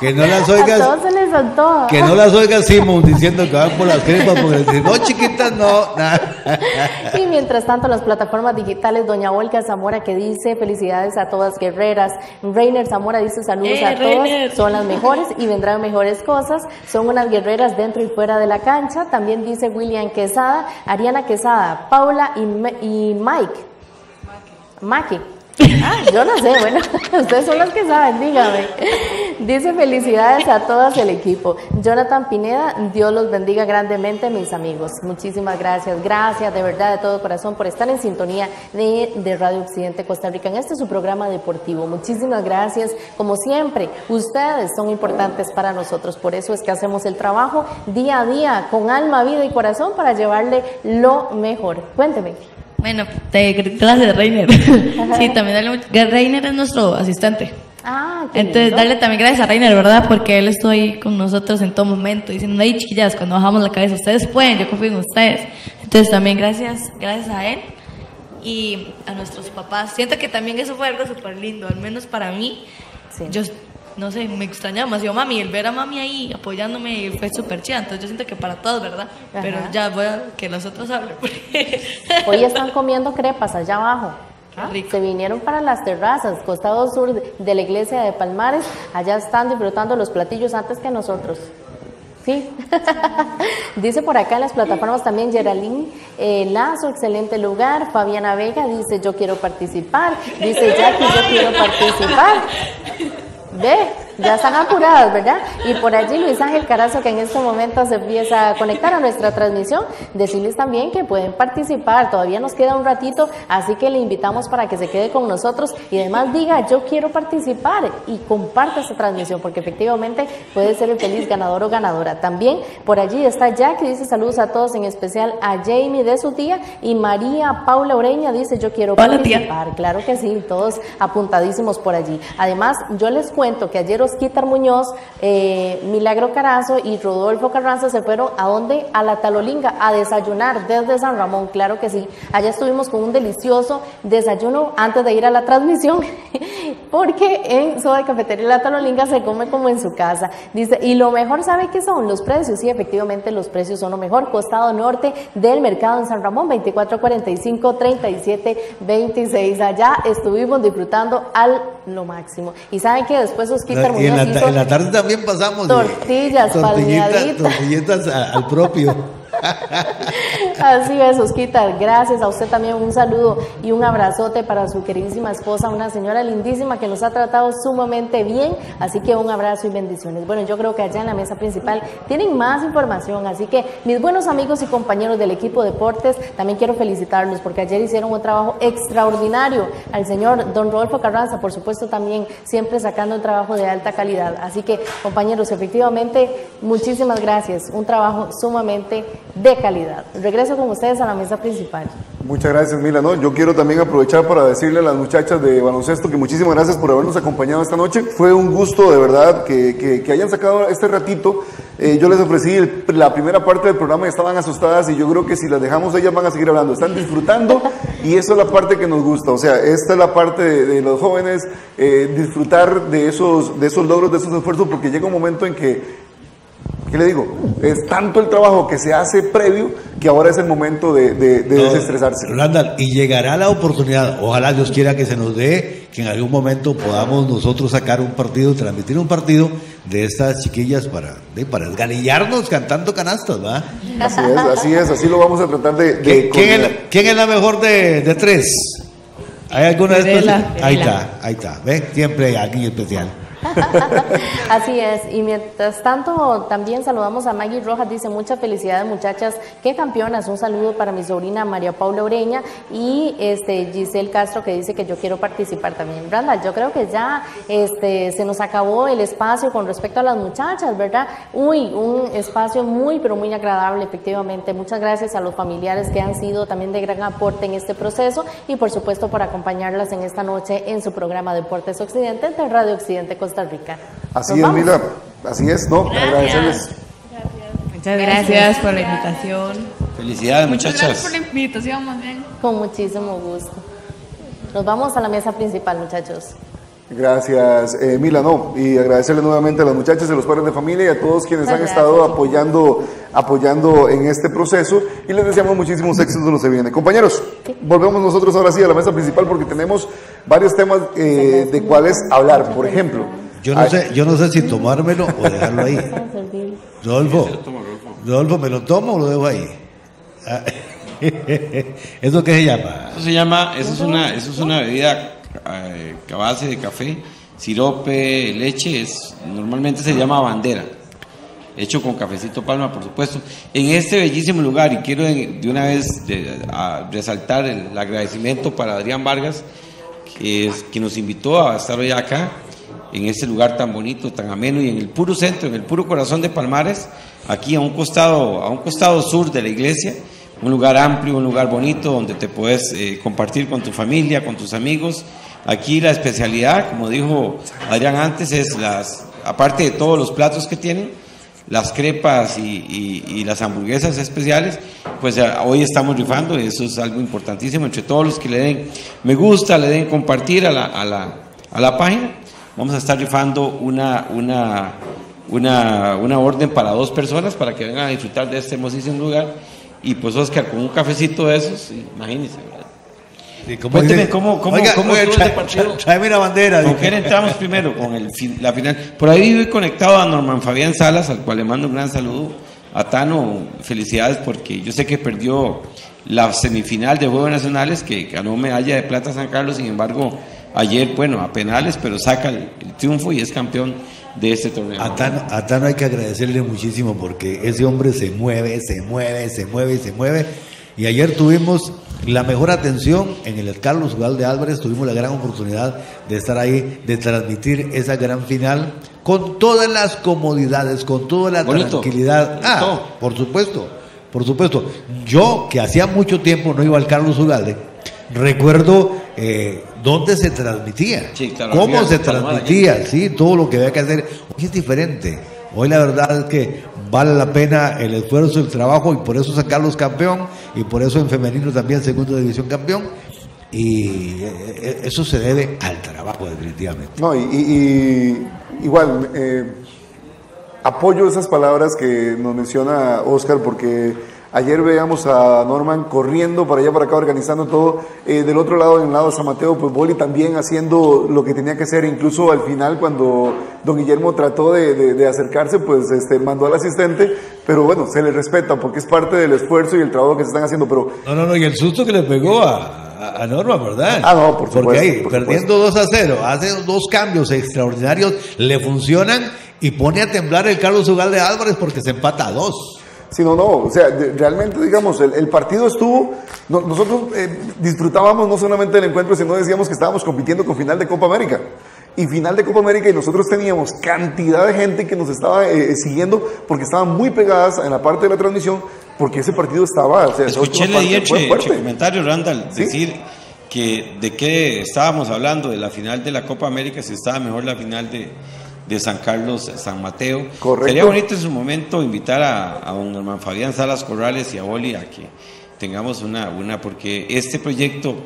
Que no las oigas. A todos se les antoja. Que no las oigas Simón diciendo que van por las crepas porque dicen, no chiquitas, no. Y mientras tanto, las plataformas digitales, Doña Olga Zamora que dice felicidades a todas guerreras. Reiner Zamora dice saludos Eh, a todos. Reiner. Son las mejores y vendrán mejores cosas. Son unas guerreras dentro y fuera de la cancha. También dice William Quesada, Ariana Quesada, Paula y, y Mike. Maki. Ah, yo no sé, bueno, ustedes son los que saben, dígame. Dice felicidades a todas el equipo. Jonathan Pineda, Dios los bendiga grandemente, mis amigos. Muchísimas gracias, gracias de verdad de todo corazón por estar en sintonía de, de Radio Occidente Costa Rica en este su programa deportivo. Muchísimas gracias, como siempre, ustedes son importantes para nosotros, por eso es que hacemos el trabajo día a día con alma, vida y corazón para llevarle lo mejor. Cuénteme. Bueno, te gracias, Reiner. sí, también darle mucho- Reiner es nuestro asistente. Ah, Entonces, darle también gracias a Reiner, ¿verdad? Porque él estuvo ahí con nosotros en todo momento, diciendo, hey, chiquillas, cuando bajamos la cabeza, ustedes pueden, yo confío en ustedes. Entonces, también gracias, gracias a él y a nuestros papás. Siento que también eso fue algo súper lindo, al menos para mí. Yo, no sé, me extrañaba demasiado mami, el ver a mami ahí apoyándome fue súper chida. Entonces, yo siento que para todos, ¿verdad? Ajá. Pero ya voy a que los otros hablen. Hoy están comiendo crepas allá abajo. Rico. Se vinieron para las terrazas, costado sur de- de la iglesia de Palmares. Allá están disfrutando los platillos antes que nosotros. Sí. dice por acá en las plataformas también Geraldine eh, Lazo, excelente lugar. Fabiana Vega dice yo quiero participar. Dice Jackie, yo quiero participar. Ve, ya están apuradas, ¿verdad? Y por allí Luis Ángel Carazo, que en este momento se empieza a conectar a nuestra transmisión, decirles también que pueden participar, todavía nos queda un ratito, así que le invitamos para que se quede con nosotros y además diga, yo quiero participar y comparte esta transmisión, porque efectivamente puede ser el feliz ganador o ganadora. También por allí está Jack, que dice saludos a todos, en especial a Jamie de su tía, y María Paula Ureña dice, yo quiero Hola, tía. participar. Claro que sí, todos apuntadísimos por allí. Además, yo les cuento que ayer Osquitar Muñoz, eh, Milagro Carazo y Rodolfo Carranza se fueron a dónde? A la Talolinga, a desayunar desde San Ramón, claro que sí. Allá estuvimos con un delicioso desayuno antes de ir a la transmisión, porque en Soda Cafetería La Talolinga se come como en su casa. Dice, y lo mejor, ¿sabe qué son? Los precios. Sí, efectivamente, los precios son lo mejor. Costado norte del mercado en San Ramón, 2445 3726 Allá estuvimos disfrutando al lo máximo. Y saben que después Osquitar Y en la, ta- en la tarde también pasamos tortillas tortillitas, tortillitas al propio. Así es, Osquitar. Gracias a usted también. Un saludo y un abrazote para su queridísima esposa, una señora lindísima que nos ha tratado sumamente bien. Así que un abrazo y bendiciones. Bueno, yo creo que allá en la mesa principal tienen más información. Así que mis buenos amigos y compañeros del equipo Deportes, también quiero felicitarlos porque ayer hicieron un trabajo extraordinario. Al señor Don Rodolfo Carranza, por supuesto, también siempre sacando un trabajo de alta calidad. Así que, compañeros, efectivamente, muchísimas gracias. Un trabajo sumamente de calidad. Regreso con ustedes a la mesa principal. Muchas gracias, Mila. ¿no? Yo quiero también aprovechar para decirle a las muchachas de baloncesto que muchísimas gracias por habernos acompañado esta noche. Fue un gusto, de verdad, que, que- que hayan sacado este ratito. Eh, yo les ofrecí el- la primera parte del programa y estaban asustadas y yo creo que si las dejamos ellas van a seguir hablando. Están disfrutando y eso es la parte que nos gusta. O sea, esta es la parte de, de los jóvenes, eh, disfrutar de esos, de esos logros, de esos esfuerzos, porque llega un momento en que ¿Qué le digo? Es tanto el trabajo que se hace previo que ahora es el momento de, de- de No, desestresarse. Randall, y llegará la oportunidad, ojalá Dios quiera que se nos dé, que en algún momento podamos nosotros sacar un partido, transmitir un partido de estas chiquillas para, de, para esgalillarnos cantando canastas, ¿va? Así es, así es, así lo vamos a tratar de... de ¿Quién, quién es, quién es la mejor de, de tres? ¿Hay alguna de estas? Ahí está, ahí está. ¿Ve? Siempre hay alguien especial. Así es. Y mientras tanto, también saludamos a Maggie Rojas. Dice, muchas felicidades muchachas. Qué campeonas. Un saludo para mi sobrina María Paula Ureña y este Giselle Castro que dice que yo quiero participar también. Branda, yo creo que ya este, se nos acabó el espacio con respecto a las muchachas, ¿verdad? Uy, un espacio muy, pero muy agradable, efectivamente. Muchas gracias a los familiares que han sido también de gran aporte en este proceso y por supuesto por acompañarlas en esta noche en su programa Deportes Occidente de Radio Occidente Costa Rica. Así es, Mila, así es, ¿no? Agradecerles. Muchas gracias por la invitación. Felicidades, Muchas muchachas. gracias por la invitación, más bien. Con muchísimo gusto. Nos vamos a la mesa principal, muchachos. Gracias, eh, Mila, no, y agradecerle nuevamente a las muchachas, a los padres de familia y a todos quienes han Muchas estado gracias. apoyando, apoyando en este proceso y les deseamos muchísimos éxitos que se viene. Compañeros, volvemos nosotros ahora sí a la mesa principal porque tenemos varios temas eh, de cuáles hablar. Por ejemplo, Yo no sé, yo no sé si tomármelo o dejarlo ahí. Rodolfo, Rodolfo, ¿me lo tomo o lo dejo ahí? Ah, ¿Eso qué se llama? Eso se llama, eso es una, eso es una bebida eh, a base de café, sirope, leche, es, normalmente se llama bandera, hecho con cafecito palma, por supuesto. En este bellísimo lugar, y quiero de, de una vez de- a resaltar el, agradecimiento para Adrián Vargas, que, es, que nos invitó a estar hoy acá, en este lugar tan bonito, tan ameno, y en el puro centro, en el puro corazón de Palmares, aquí a un costado, a un costado sur de la iglesia, un lugar amplio, un lugar bonito donde te puedes eh, compartir con tu familia, con tus amigos. Aquí la especialidad, como dijo Adrián antes, es las, aparte de todos los platos que tienen, las crepas y, y- y las hamburguesas especiales, pues eh, hoy estamos rifando y eso es algo importantísimo entre todos los que le den me gusta, le den compartir a la, a la, a la página. Vamos a estar rifando una, una, una, una orden para dos personas para que vengan a disfrutar de este hermosísimo lugar. Y pues Oscar, con un cafecito de esos, imagínense. ¿cómo Cuénteme dice? cómo, cómo, Oiga, cómo oiga, trae- partido. Tráeme la bandera. ¿Con quién entramos primero? Con el la final. Por ahí voy conectado a Norman Fabián Salas, al cual le mando un gran saludo. A Tano, felicidades porque yo sé que perdió la semifinal de Juegos Nacionales, que ganó medalla de plata San Carlos, sin embargo, ayer, bueno, a penales, pero saca el, el triunfo y es campeón de este torneo. A Tano, a Tano hay que agradecerle muchísimo porque ese hombre se mueve, se mueve, se mueve y se mueve. Y ayer tuvimos la mejor atención en el Carlos de Álvarez, tuvimos la gran oportunidad de estar ahí, de transmitir esa gran final con todas las comodidades, con toda la Bonito. tranquilidad. Ah, por supuesto, por supuesto. Yo, que hacía mucho tiempo no iba al Carlos Ugalde, recuerdo eh, dónde se transmitía, Sí, claro, cómo se transmitía, sí, todo lo que había que hacer. Hoy es diferente. Hoy la verdad es que vale la pena el esfuerzo, el trabajo y por eso sacarlos campeón y por eso en femenino también segunda división campeón. Y eh, eh, eso se debe al trabajo definitivamente. No, y, y- y igual, eh, apoyo esas palabras que nos menciona Oscar porque ayer veíamos a Norman corriendo para allá para acá organizando todo. Eh, del otro lado, en el lado de San Mateo, pues Boli también haciendo lo que tenía que hacer. Incluso al final, cuando don Guillermo trató de, de- de acercarse, pues este, mandó al asistente. Pero bueno, se le respeta porque es parte del esfuerzo y el trabajo que se están haciendo. Pero No, no, no, y el susto que le pegó a, a- a Norma, ¿verdad? Ah, no, por Porque supuesto, ahí, por perdiendo 2 a 0, hace dos cambios extraordinarios, le funcionan y pone a temblar el Carlos Ugalde Álvarez porque se empata a 2. Sí, no, o sea, de- realmente, digamos, el, el partido estuvo, no- nosotros eh, disfrutábamos no solamente del encuentro, sino decíamos que estábamos compitiendo con final de Copa América. Y final de Copa América y nosotros teníamos cantidad de gente que nos estaba eh, siguiendo porque estaban muy pegadas en la parte de la transmisión porque ese partido estaba, o sea, Escuché fuerte. comentarios, Randall, ¿Sí? decir que de qué estábamos hablando, de la final de la Copa América, si estaba mejor la final de, de San Carlos, San Mateo. Correcto. Sería bonito en su momento invitar a, a don Norman Fabián Salas Corrales y a Oli a que tengamos una, una porque este proyecto,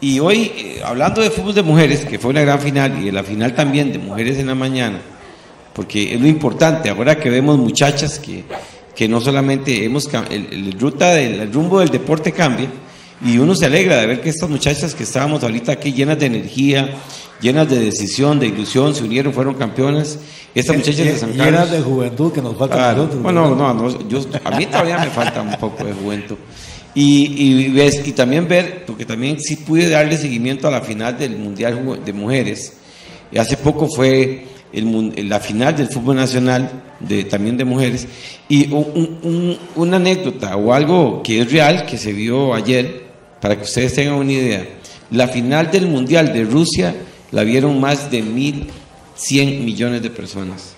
y hoy, eh, hablando de fútbol de mujeres, que fue una gran final, y de la final también de mujeres en la mañana, porque es lo importante, ahora que vemos muchachas que, que no solamente hemos el, el ruta del el rumbo del deporte cambia y uno se alegra de ver que estas muchachas que estábamos ahorita aquí llenas de energía, llenas de decisión, de ilusión, se unieron, fueron campeonas. Estas muchachas de San Llenas Carlos. de juventud que nos falta a Claro. nosotros. Bueno, no, no, yo, a mí todavía me falta un poco de juventud. Y, y, ves, y también ver, porque también sí pude darle seguimiento a la final del Mundial de Mujeres. Hace poco fue el, la final del fútbol nacional, de, también de mujeres, y una anécdota o algo que es real, que se vio ayer, para que ustedes tengan una idea. La final del Mundial de Rusia la vieron más de 1.100 millones de personas.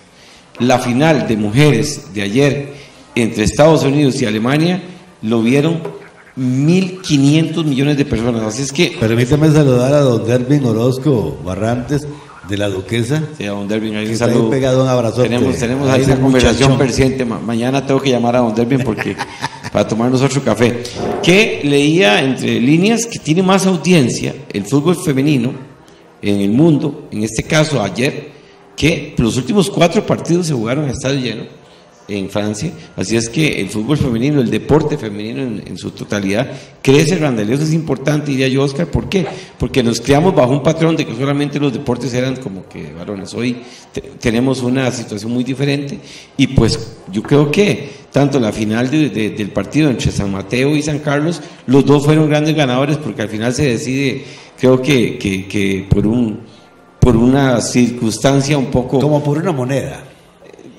La final de mujeres de ayer entre Estados Unidos y Alemania lo vieron 1.500 millones de personas. Así es que... Permítame saludar a don Dervin Orozco Barrantes de la Duquesa. Sí, a don Dervin, ahí un saludo. pegado un abrazo. Tenemos, tenemos ahí una conversación presente. mañana tengo que llamar a don Dervin porque para tomarnos otro café. Que leía entre líneas que tiene más audiencia el fútbol femenino en el mundo, en este caso ayer, que los últimos cuatro partidos se jugaron en estadio lleno en Francia. Así es que el fútbol femenino, el deporte femenino en, su totalidad, crece, Randall. es importante, diría yo, Oscar. ¿Por qué? Porque nos creamos bajo un patrón de que solamente los deportes eran como que varones. Hoy tenemos una situación muy diferente y pues yo creo que tanto la final del partido entre San Mateo y San Carlos, los dos fueron grandes ganadores porque al final se decide, creo que, que por un por una circunstancia un poco... Como por una moneda.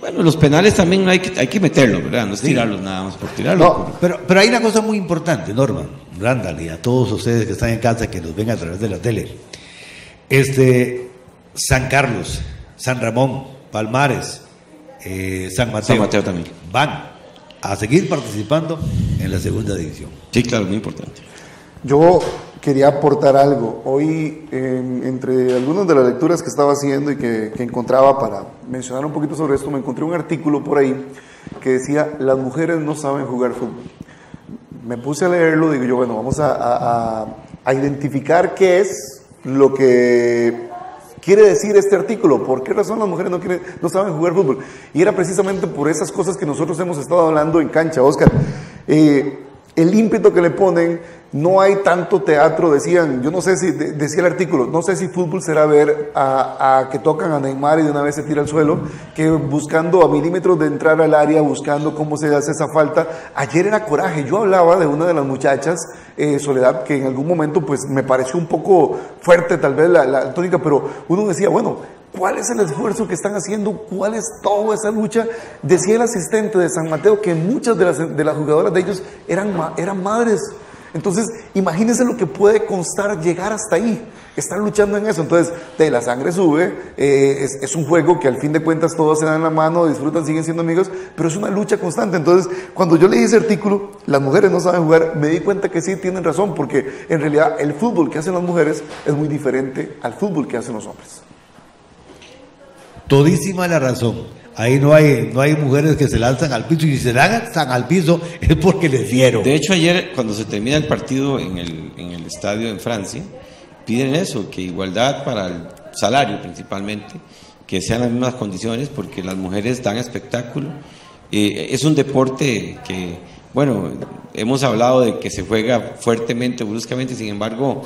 Bueno, los penales también hay que, hay que meterlos, ¿verdad? No es tirarlos nada más por tirarlos. pero, pero hay una cosa muy importante, Norman, Randall, y a todos ustedes que están en casa, que nos ven a través de la tele. Este, San Carlos, San Ramón, Palmares, eh, San Mateo. San Mateo también. Van a seguir participando en la segunda división. Sí, claro, muy importante. Yo quería aportar algo. Hoy, entre algunas de las lecturas que estaba haciendo y que, encontraba para mencionar un poquito sobre esto, me encontré un artículo por ahí que decía, las mujeres no saben jugar fútbol. Me puse a leerlo, digo yo, bueno, vamos a, a identificar qué es lo que quiere decir este artículo? ¿Por qué razón las mujeres no, quieren, no saben jugar fútbol? Y era precisamente por esas cosas que nosotros hemos estado hablando en cancha, Oscar. Eh, el ímpetu que le ponen, no hay tanto teatro, decían, yo no sé si, decía el artículo, no sé si fútbol será ver a, que tocan a Neymar y de una vez se tira al suelo, que buscando a milímetros de entrar al área, buscando cómo se hace esa falta. Ayer era coraje, yo hablaba de una de las muchachas, eh, Soledad, que en algún momento pues me pareció un poco fuerte tal vez la, tónica, pero uno decía, bueno, ¿Cuál es el esfuerzo que están haciendo? ¿Cuál es toda esa lucha? Decía el asistente de San Mateo que muchas de las, de las jugadoras de ellos eran, eran madres. Entonces, imagínense lo que puede constar llegar hasta ahí, estar luchando en eso. Entonces, de la sangre sube, eh, es, es, un juego que al fin de cuentas todos se dan la mano, disfrutan, siguen siendo amigos, pero es una lucha constante. Entonces, cuando yo leí ese artículo, las mujeres no saben jugar, me di cuenta que sí tienen razón, porque en realidad el fútbol que hacen las mujeres es muy diferente al fútbol que hacen los hombres. Todísima la razón. Ahí no hay, no hay mujeres que se lanzan al piso y si se lanzan al piso es porque les dieron. De hecho, ayer cuando se termina el partido en el, en el estadio en Francia, piden eso, que igualdad para el salario principalmente, que sean las mismas condiciones, porque las mujeres dan espectáculo. Eh, es un deporte que, bueno, hemos hablado de que se juega fuertemente, bruscamente, sin embargo,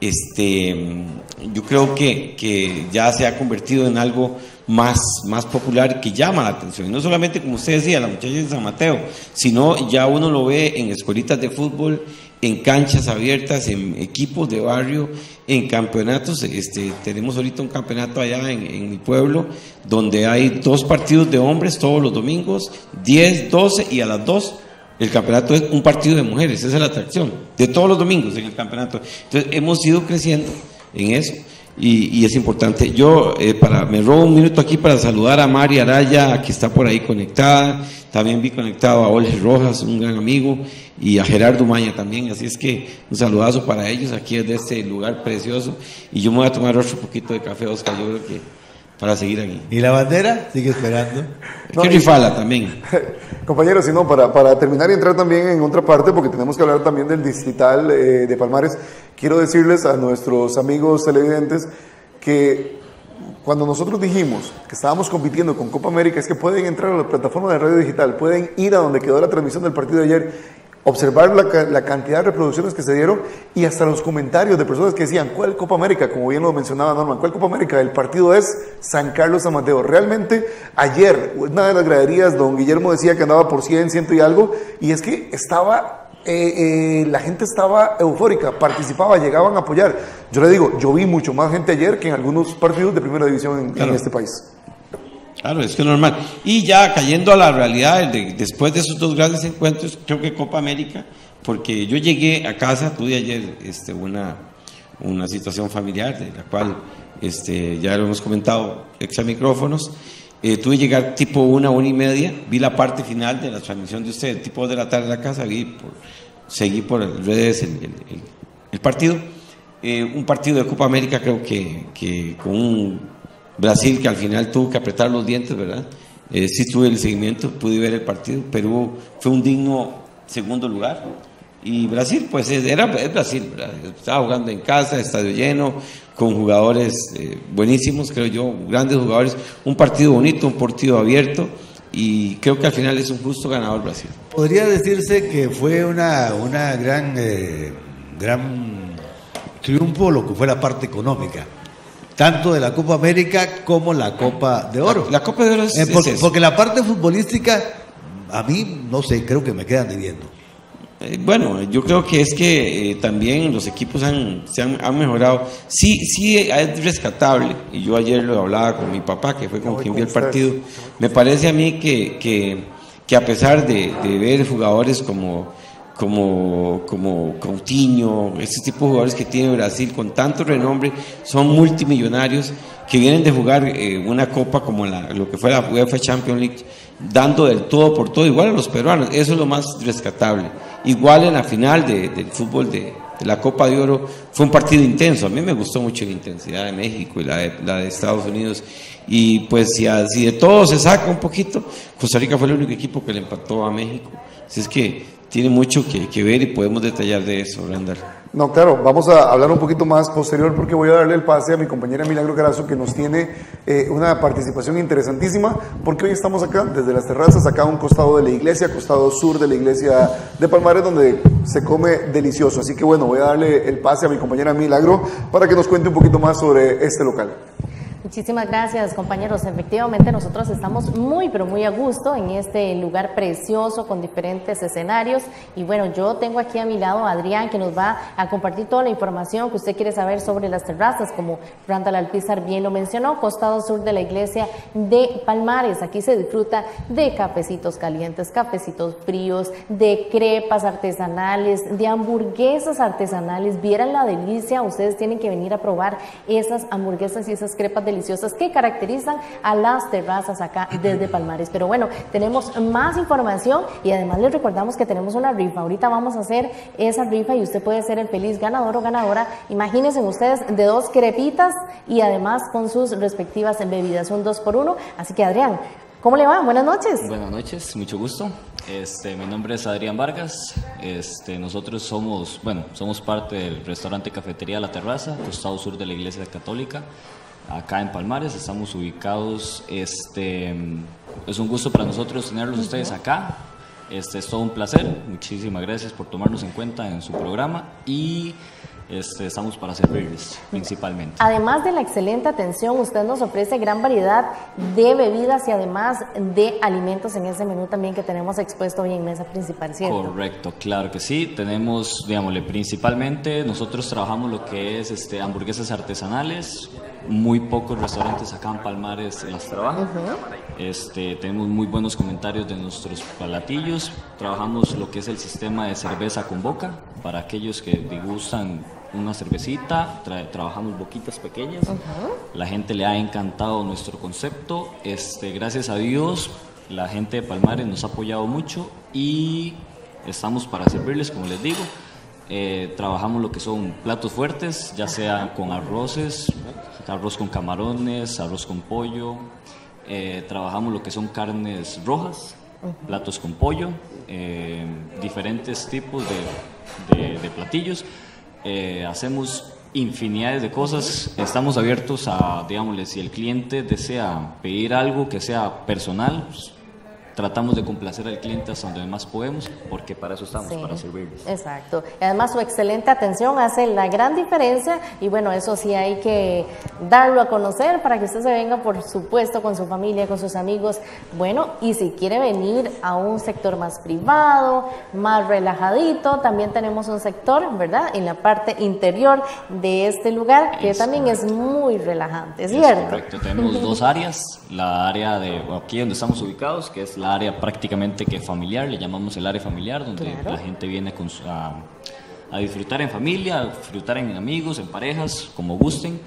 este, yo creo que, que, ya se ha convertido en algo más, más popular que llama la atención. Y no solamente, como usted decía, la muchacha de San Mateo, sino ya uno lo ve en escuelitas de fútbol, en canchas abiertas, en equipos de barrio, en campeonatos. Este, tenemos ahorita un campeonato allá en, en mi pueblo, donde hay dos partidos de hombres todos los domingos, 10, 12 y a las 2 el campeonato es un partido de mujeres, esa es la atracción, de todos los domingos en el campeonato. Entonces hemos ido creciendo en eso y, es importante. Yo eh, para, me robo un minuto aquí para saludar a Mari Araya, que está por ahí conectada. También vi conectado a Olge Rojas, un gran amigo, y a Gerardo Maña también. Así es que un saludazo para ellos aquí desde este lugar precioso. Y yo me voy a tomar otro poquito de café, Oscar. Yo creo que para seguir aquí. ¿Y la bandera? Sigue esperando. No, que rifala también. Compañeros, si no, para, para, terminar y entrar también en otra parte, porque tenemos que hablar también del distrital eh, de Palmares, quiero decirles a nuestros amigos televidentes que cuando nosotros dijimos que estábamos compitiendo con Copa América, es que pueden entrar a la plataforma de radio digital, pueden ir a donde quedó la transmisión del partido de ayer observar la, cantidad de reproducciones que se dieron y hasta los comentarios de personas que decían, ¿cuál Copa América? Como bien lo mencionaba Norman, ¿cuál Copa América? El partido es San Carlos Amateo. Realmente, ayer, una de las graderías, don Guillermo decía que andaba por 100, ciento y algo, y es que estaba eh, eh, la gente estaba eufórica, participaba, llegaban a apoyar. Yo le digo, yo vi mucho más gente ayer que en algunos partidos de primera división en, en este país. Claro, es que es normal. Y ya cayendo a la realidad, de- después de esos dos grandes encuentros, creo que Copa América, porque yo llegué a casa, tuve ayer este, una, una situación familiar, de la cual este, ya lo hemos comentado extra micrófonos. Eh, tuve que llegar tipo una, una y media, vi la parte final de la transmisión de ustedes, tipo dos de la tarde en la casa, vi por, seguí por redes el partido. Eh, un partido de Copa América creo que, que con un Brasil que al final tuvo que apretar los dientes, ¿verdad? Eh, sí tuve el seguimiento, pude ver el partido. Perú fue un digno segundo lugar. Y Brasil, pues es- era Brasil, ¿verdad? Estaba jugando en casa, estadio lleno, con jugadores eh, buenísimos, creo yo, grandes jugadores. Un partido bonito, un partido abierto. Y creo que al final es un justo ganador Brasil. Podría decirse que fue una, una gran, eh, gran triunfo lo que fue la parte económica, tanto de la Copa América como la Copa de Oro. La, Copa de Oro es, Eh, porque, la parte futbolística, a mí, no sé, creo que me quedan debiendo. Eh, Bueno, yo creo que es que eh, también los equipos han, se han, han mejorado. Sí, sí es rescatable, y yo ayer lo hablaba con mi papá, que fue con quien vi el partido. Me parece a mí que, que, que a pesar de, de ver jugadores como, como, como Coutinho, ese tipo de jugadores que tiene Brasil con tanto renombre, son multimillonarios que vienen de jugar eh, una copa como la, lo que fue la UEFA Champions League, dando del todo por todo, igual a los peruanos, eso es lo más rescatable. Igual en la final de- del fútbol de, la Copa de Oro fue un partido intenso, a mí me gustó mucho la intensidad de México y la de, la de Estados Unidos, y pues si, a- si de todo se saca un poquito, Costa Rica fue el único equipo que le empató a México, así es que tiene mucho que, ver y podemos detallar de eso, Randall. No, claro, vamos a hablar un poquito más posterior porque voy a darle el pase a mi compañera Milagro Carazo que nos tiene eh, una participación interesantísima porque hoy estamos acá desde las terrazas, acá a un costado de la iglesia, costado sur de la iglesia de Palmares donde se come delicioso. Así que bueno, voy a darle el pase a mi compañera Milagro para que nos cuente un poquito más sobre este local. Muchísimas gracias, compañeros. Efectivamente, nosotros estamos muy, pero muy a gusto en este lugar precioso con diferentes escenarios. Y bueno, yo tengo aquí a mi lado a Adrián, que nos va a compartir toda la información que usted quiere saber sobre las terrazas, como Randall Alpizar bien lo mencionó, costado sur de la iglesia de Palmares. Aquí se disfruta de cafecitos calientes, cafecitos fríos, de crepas artesanales, de hamburguesas artesanales. Vieran la delicia, ustedes tienen que venir a probar esas hamburguesas y esas crepas deliciosas que caracterizan a las terrazas acá desde Palmares. Pero bueno, tenemos más información y además les recordamos que tenemos una rifa. Ahorita vamos a hacer esa rifa y usted puede ser el feliz ganador o ganadora. Imagínense ustedes de dos crepitas y además con sus respectivas bebidas, un dos por uno. Así que Adrián, ¿cómo le va? Buenas noches. Buenas noches, mucho gusto. Este, mi nombre es Adrián Vargas. Este, nosotros somos, bueno, somos parte del restaurante Cafetería La Terraza, costado sur de la Iglesia Católica, acá en Palmares. Estamos ubicados. Este, es un gusto para nosotros tenerlos ustedes acá. Este, es todo un placer. Muchísimas gracias por tomarnos en cuenta en su programa y este, estamos para servirles principalmente. Además de la excelente atención, usted nos ofrece gran variedad de bebidas y además de alimentos en ese menú también que tenemos expuesto hoy en mesa principal, ¿cierto? Correcto, claro que sí. Tenemos, digámosle, principalmente nosotros trabajamos lo que es este, hamburguesas artesanales. Muy pocos restaurantes acá en Palmares las trabajan. Este, tenemos muy buenos comentarios de nuestros platillos. Trabajamos lo que es el sistema de cerveza con boca para aquellos que degustan una cervecita. Tra- trabajamos boquitas pequeñas. La gente le ha encantado nuestro concepto. Este, gracias a Dios, la gente de Palmares nos ha apoyado mucho y estamos para servirles, como les digo. Eh, trabajamos lo que son platos fuertes, ya sea con arroces, arroz con camarones, arroz con pollo. Eh, trabajamos lo que son carnes rojas, platos con pollo, eh, diferentes tipos de, de- de platillos. Eh, hacemos infinidades de cosas. Estamos abiertos a, digámosle, si el cliente desea pedir algo que sea personal, pues, tratamos de complacer al cliente hasta donde más podemos, porque para eso estamos, para servirles. Exacto. Y además su excelente atención hace la gran diferencia y bueno, eso sí hay que darlo a conocer para que usted se venga, por supuesto, con su familia, con sus amigos. Bueno, y si quiere venir a un sector más privado, más relajadito, también tenemos un sector, ¿verdad? En la parte interior de este lugar que también es muy relajante, ¿cierto? correcto, tenemos dos áreas, la área de aquí donde estamos ubicados, que es la área prácticamente que familiar, le llamamos el área familiar, donde la gente viene con a, disfrutar en familia, a disfrutar en amigos, en parejas, como gusten.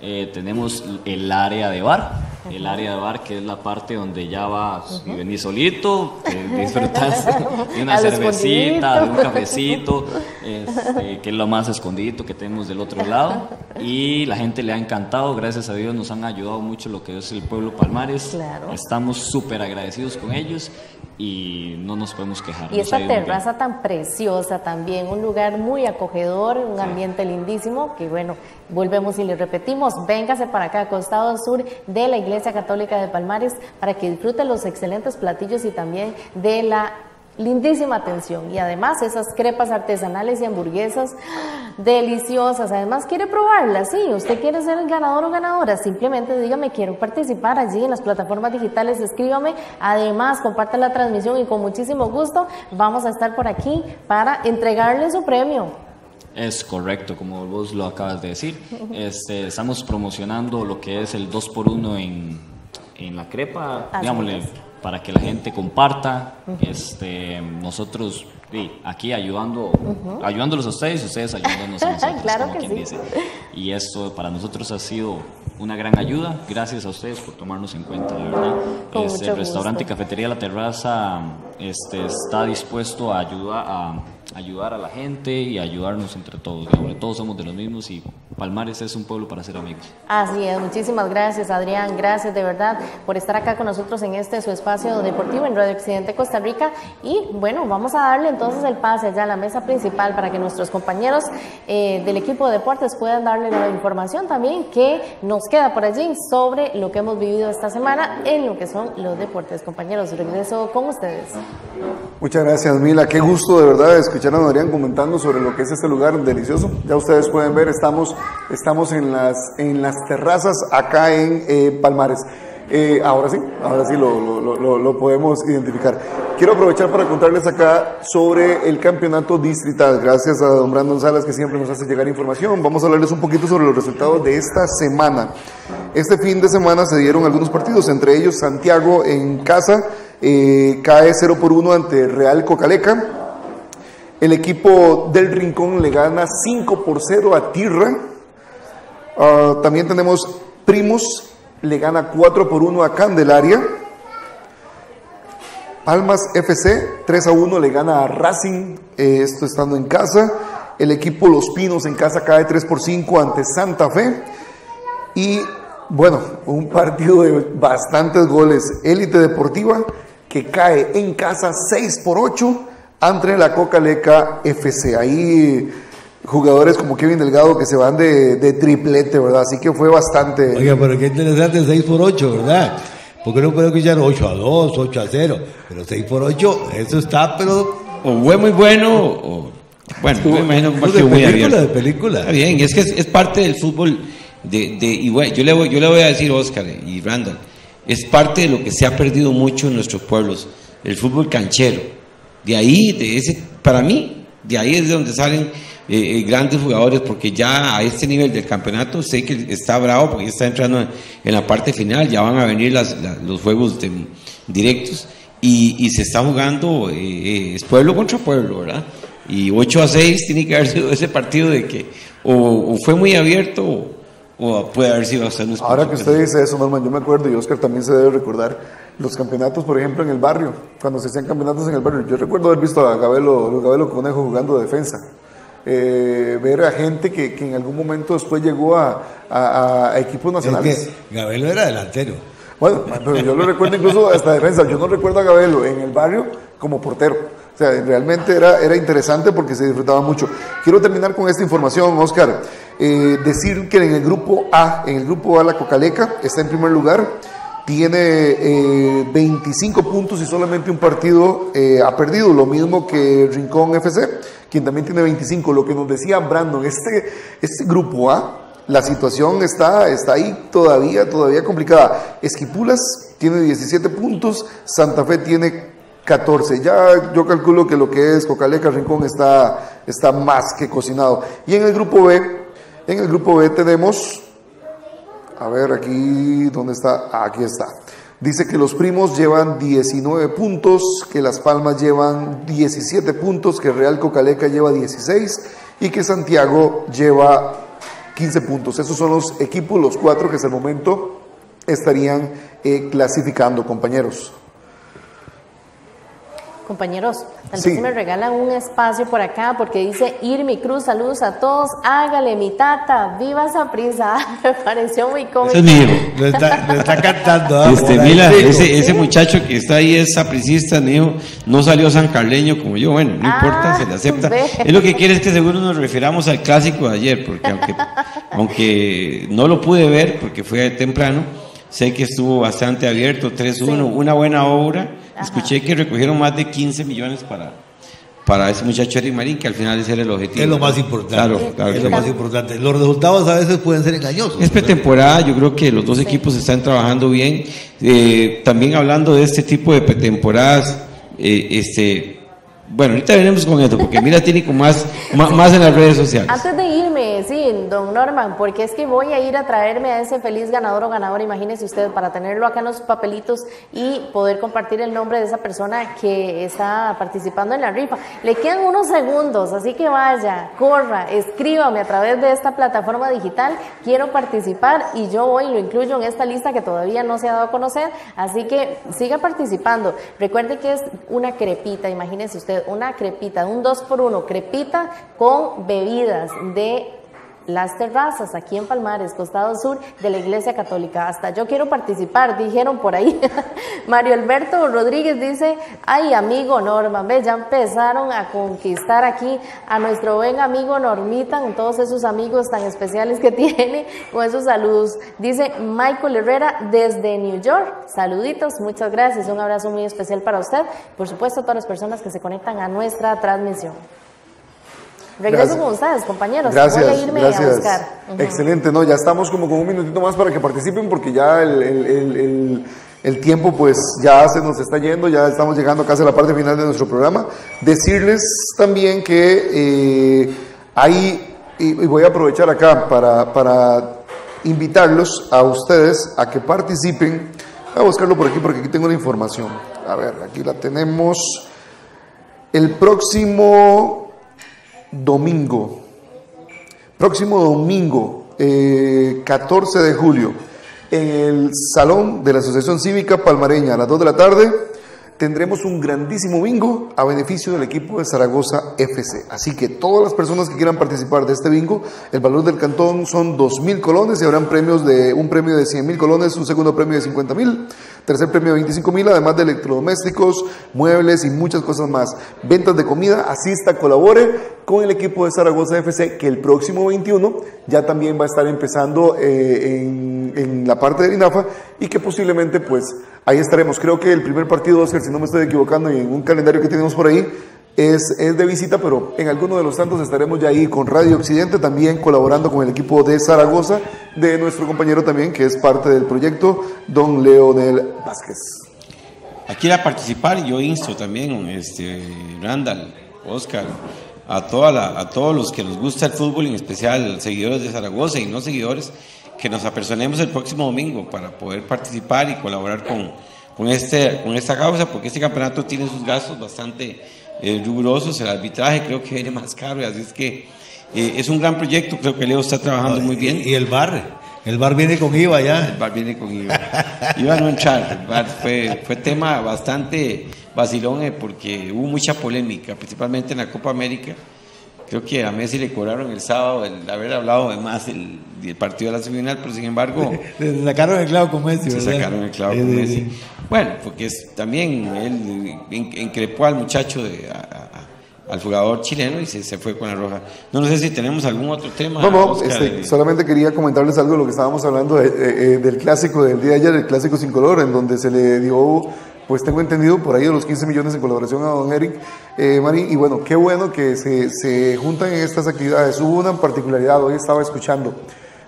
Eh, tenemos el área de bar, el área de bar que es la parte donde ya vas y venís solito, disfrutas de una cervecita, de un cafecito, este, que es lo más escondido que tenemos del otro lado. Y la gente le ha encantado, gracias a Dios nos han ayudado mucho lo que es el pueblo Palmares. Estamos súper agradecidos con ellos y no nos podemos quejar. Y esta terraza tan preciosa también, un lugar muy acogedor, un ambiente lindísimo, que bueno, volvemos y le repetimos, véngase para acá, costado sur de la Iglesia Católica de Palmares, para que disfrute los excelentes platillos y también de la lindísima atención y además esas crepas artesanales y hamburguesas deliciosas. Además, quiere probarlas, sí, usted quiere ser el ganador o ganadora, simplemente dígame, quiero participar allí en las plataformas digitales, escríbame. Además, comparte la transmisión y con muchísimo gusto vamos a estar por aquí para entregarle su premio. Es correcto, como vos lo acabas de decir. Este, estamos promocionando lo que es el 2x1 en, en la crepa, digámosle para que la gente comparta. este, nosotros aquí ayudando, ayudándolos a ustedes y ustedes ayudándonos a nosotros, claro que sí. Y esto para nosotros ha sido una gran ayuda. Gracias a ustedes por tomarnos en cuenta, de verdad. Este, el restaurante y cafetería La Terraza este, está dispuesto a ayudar a ayudar a la gente y ayudarnos entre todos. Todos somos de los mismos y Palmares es un pueblo para ser amigos. Así es, muchísimas gracias Adrián, gracias de verdad por estar acá con nosotros en este su espacio deportivo en Radio Occidente Costa Rica y bueno, vamos a darle entonces el pase ya a la mesa principal para que nuestros compañeros eh, del equipo de deportes puedan darle la información también que nos queda por allí sobre lo que hemos vivido esta semana en lo que son los deportes. Compañeros, regreso con ustedes. Muchas gracias Mila, qué gusto de verdad escuchar a Adrián comentando sobre lo que es este lugar delicioso. Ya ustedes pueden ver, estamos Estamos en las, en las terrazas acá en eh, Palmares. Eh, ahora sí, ahora sí lo, lo, lo, podemos identificar. Quiero aprovechar para contarles acá sobre el campeonato distrital. Gracias a don Brandon Salas que siempre nos hace llegar información. Vamos a hablarles un poquito sobre los resultados de esta semana. Este fin de semana se dieron algunos partidos, entre ellos Santiago en casa eh, cae 0 por 1 ante Real Cocaleca. El equipo del Rincón le gana 5 por 0 a Tirra. Ah, también tenemos Primos, le gana 4 por 1 a Candelaria. Palmas FC, 3 a 1 le gana a Racing, eh, esto estando en casa. El equipo Los Pinos en casa cae 3 por 5 ante Santa Fe. Y bueno, un partido de bastantes goles. Élite Deportiva que cae en casa 6 por 8 ante la Cocaleca FC. Ahí jugadores como Kevin Delgado que se van de, triplete, ¿verdad? Así que fue bastante. Oiga, pero qué interesante, 6 por 8, ¿verdad? Porque no puedo escuchar 8 a 2, 8 a 0, pero 6 por 8, eso está, pero. O fue muy bueno, o. Bueno, me imagino un partido muy abierto. de película. Está bien, es que es, parte del fútbol. De, de, y bueno, yo, le voy, yo le voy a decir, Oscar y Randall, es parte de lo que se ha perdido mucho en nuestros pueblos, el fútbol canchero. De ahí, de ese, para mí, de ahí es de donde salen eh, eh, grandes jugadores, porque ya a este nivel del campeonato sé que está bravo porque está entrando en, la parte final, ya van a venir las, los juegos directos y, se está jugando, eh, es pueblo contra pueblo, ¿verdad? Y 8 a 6 tiene que haber sido ese partido de que o, fue muy abierto o, puede haber sido hasta Ahora que usted dice eso, Norman, yo me acuerdo y Oscar también se debe recordar los campeonatos, por ejemplo, en el barrio, cuando se hacían campeonatos en el barrio. Yo recuerdo haber visto a Gabelo, Gabelo Conejo jugando defensa eh, ver a gente que, que, en algún momento después llegó a, a, equipos nacionales. Es Gabelo era delantero. Bueno, pero yo lo recuerdo incluso hasta defensa. Yo no recuerdo a Gabelo en el barrio como portero. O sea, realmente era, era interesante porque se disfrutaba mucho. Quiero terminar con esta información, Oscar. Eh, decir que en el grupo A, en el grupo A, la Cocaleca está en primer lugar tiene 25 puntos y solamente un partido ha perdido, lo mismo que Rincón FC, quien también tiene 25. Lo que nos decía Brandon, este, este grupo A, la situación está, está ahí todavía, todavía complicada. Esquipulas tiene 17 puntos, Santa Fe tiene 14. Ya yo calculo que lo que es Cocaleca Rincón está, está más que cocinado. Y en el grupo B, en el grupo B tenemos, a ver aquí, ¿dónde está? Aquí está. Dice que los primos llevan 19 puntos, que Las Palmas llevan 17 puntos, que Real Cocaleca lleva 16 y que Santiago lleva 15 puntos. Esos son los equipos, los cuatro que hasta el momento estarían eh, clasificando, compañeros. Compañeros, tal vez me regalan un espacio por acá porque dice Irmi Cruz, saludos a todos, hágale mi tata, viva esa prisa, me pareció muy cómico. Ese es está, cantando. ¿ah? Este, mira, ese, ese, muchacho que está ahí es sapricista, mío, no salió San Carleño como yo, bueno, no importa, se le acepta. Es lo que quiere es que seguro nos refiramos al clásico de ayer, porque aunque, aunque no lo pude ver porque fue temprano, sé que estuvo bastante abierto, 3-1, una buena obra Escuché que recogieron más de 15 millones para, para ese muchacho Eric Marín, que al final ese era el objetivo. Es lo más importante. Claro, claro. Es lo más importante. Los resultados a veces pueden ser engañosos. Es pretemporada, yo creo que los dos equipos están trabajando bien. Eh, también hablando de este tipo de pretemporadas, eh, este, bueno, ahorita venimos con esto, porque mira, tiene como más, más, en las redes sociales. Antes de irme, sí, don Norman, porque es que voy a ir a traerme a ese feliz ganador o ganadora, imagínese usted, para tenerlo acá en los papelitos y poder compartir el nombre de esa persona que está participando en la rifa. Le quedan unos segundos, así que vaya, corra, escríbame a través de esta plataforma digital, quiero participar y yo hoy lo incluyo en esta lista que todavía no se ha dado a conocer, así que siga participando. Recuerde que es una crepita, imagínese usted una crepita, un 2 por 1 crepita con bebidas de las terrazas aquí en Palmares, costado sur de la Iglesia Católica. Hasta yo quiero participar, dijeron por ahí. Mario Alberto Rodríguez dice, ay amigo Norma, ve, ya empezaron a conquistar aquí a nuestro buen amigo Normitan, todos esos amigos tan especiales que tiene, con esos saludos. Dice Michael Herrera desde New York, saluditos, muchas gracias, un abrazo muy especial para usted, por supuesto a todas las personas que se conectan a nuestra transmisión. Regreso con ustedes, compañeros. Gracias, Voy a irme a buscar. Excelente, no, ya estamos como con un minutito más para que participen porque ya el, tiempo pues ya se nos está yendo, ya estamos llegando casi a la parte final de nuestro programa. Decirles también que eh, hay, y, voy a aprovechar acá para, para invitarlos a ustedes a que participen. Voy a buscarlo por aquí porque aquí tengo la información. A ver, aquí la tenemos. El próximo domingo, próximo domingo, 14 eh, de julio, en el Salón de la Asociación Cívica Palmareña a las 2 de la tarde, tendremos un grandísimo bingo a beneficio del equipo de Zaragoza FC. Así que todas las personas que quieran participar de este bingo, el valor del cantón son 2.000 colones y habrán premios de un premio de 100.000 colones, un segundo premio de 50.000 Tercer premio de 25 mil, además de electrodomésticos, muebles y muchas cosas más. Ventas de comida, asista, colabore con el equipo de Zaragoza FC, que el próximo 21 ya también va a estar empezando eh, en, la parte de INAFA y que posiblemente pues ahí estaremos. Creo que el primer partido, Oscar, si no me estoy equivocando, y en un calendario que tenemos por ahí, es, es, de visita, pero en alguno de los tantos estaremos ya ahí con Radio Occidente, también colaborando con el equipo de Zaragoza, de nuestro compañero también, que es parte del proyecto, don Leonel Vázquez. Aquí a participar, yo insto también, este, Randall, Oscar, a, toda la, a todos los que nos gusta el fútbol, en especial seguidores de Zaragoza y no seguidores, que nos apersonemos el próximo domingo para poder participar y colaborar con, con, este, con esta causa, porque este campeonato tiene sus gastos bastante eh, rigurosos, el arbitraje creo que viene más caro, así es que eh, es un gran proyecto, creo que Leo está trabajando muy bien. Y el bar, el bar viene con IVA ya. El bar viene con IVA. IVA no entrar, el bar fue, fue tema bastante vacilón eh, porque hubo mucha polémica, principalmente en la Copa América. Creo que a Messi le cobraron el sábado el haber hablado de más el, partido de la semifinal, pero sin embargo... Le sacaron el clavo con Messi. Se sacaron el clavo con Messi. Bueno, porque es, también él increpó al muchacho de, al jugador chileno y se, se, fue con la roja. No, no sé si tenemos algún otro tema. No, no, este, solamente quería comentarles algo de lo que estábamos hablando de, eh, del clásico del día de ayer, el clásico sin color, en donde se le dio, pues tengo entendido, por ahí de los 15 millones en colaboración a don Eric eh, Mari, y bueno, qué bueno que se, se juntan en estas actividades. Hubo una particularidad, hoy estaba escuchando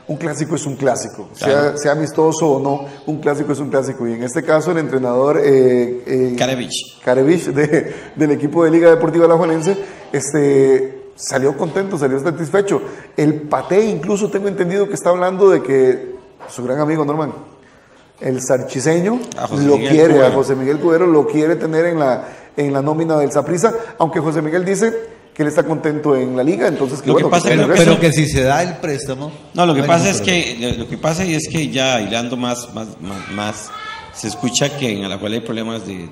un clásico es un clásico, sea, sea, amistoso o no, un clásico es un clásico. Y en este caso el entrenador eh, eh Karevich, de, del equipo de Liga Deportiva La Juanense este, salió contento, salió satisfecho. El Pate incluso tengo entendido que está hablando de que su gran amigo Norman, el sarchiseño, lo quiere, a José Miguel Cubero lo quiere tener en la, en la nómina del Saprisa, aunque José Miguel dice que él está contento en la liga, entonces que, bueno, pasa, pero que si se da el préstamo. No, lo que pasa es que lo que pasa es que ya hilando más más, más, se escucha que en la cual hay problemas de,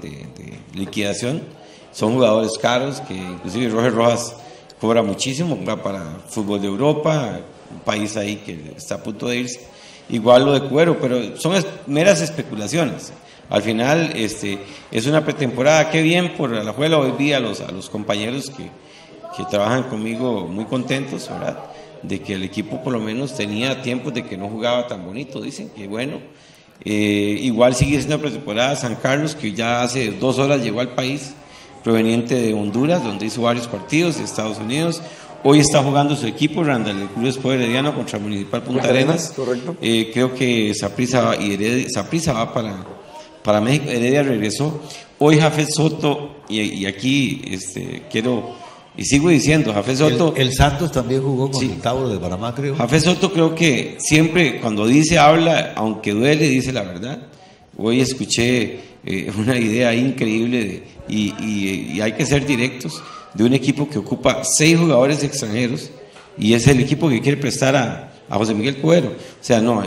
liquidación, son jugadores caros que inclusive Roger Rojas cobra muchísimo, va para fútbol de Europa, un país ahí que está a punto de irse. Igual lo de Cuero, pero son meras especulaciones. Al final, este, es una pretemporada. Qué bien por la juela hoy día a los, a los compañeros que, que trabajan conmigo muy contentos, ¿verdad? De que el equipo por lo menos tenía tiempo de que no jugaba tan bonito, dicen que bueno. Eh, igual sigue siendo pretemporada San Carlos, que ya hace dos horas llegó al país, proveniente de Honduras, donde hizo varios partidos, de Estados Unidos. Hoy está jugando su equipo, Randall, el Club Espo Herediano contra Municipal Punta Arenas. Correcto. Eh, creo que Saprisa y Heredia, va para, para México. Heredia regresó. Hoy Jafet Soto, y, y aquí este, quiero y sigo diciendo, Jafé Soto. El, Santos también jugó con el Tauro de Panamá, creo. Jafé Soto creo que siempre, cuando dice, habla, aunque duele, dice la verdad. Hoy escuché eh, una idea increíble y, hay que ser directos de un equipo que ocupa seis jugadores extranjeros y es el equipo que quiere prestar a, José Miguel Cuero. O sea, no,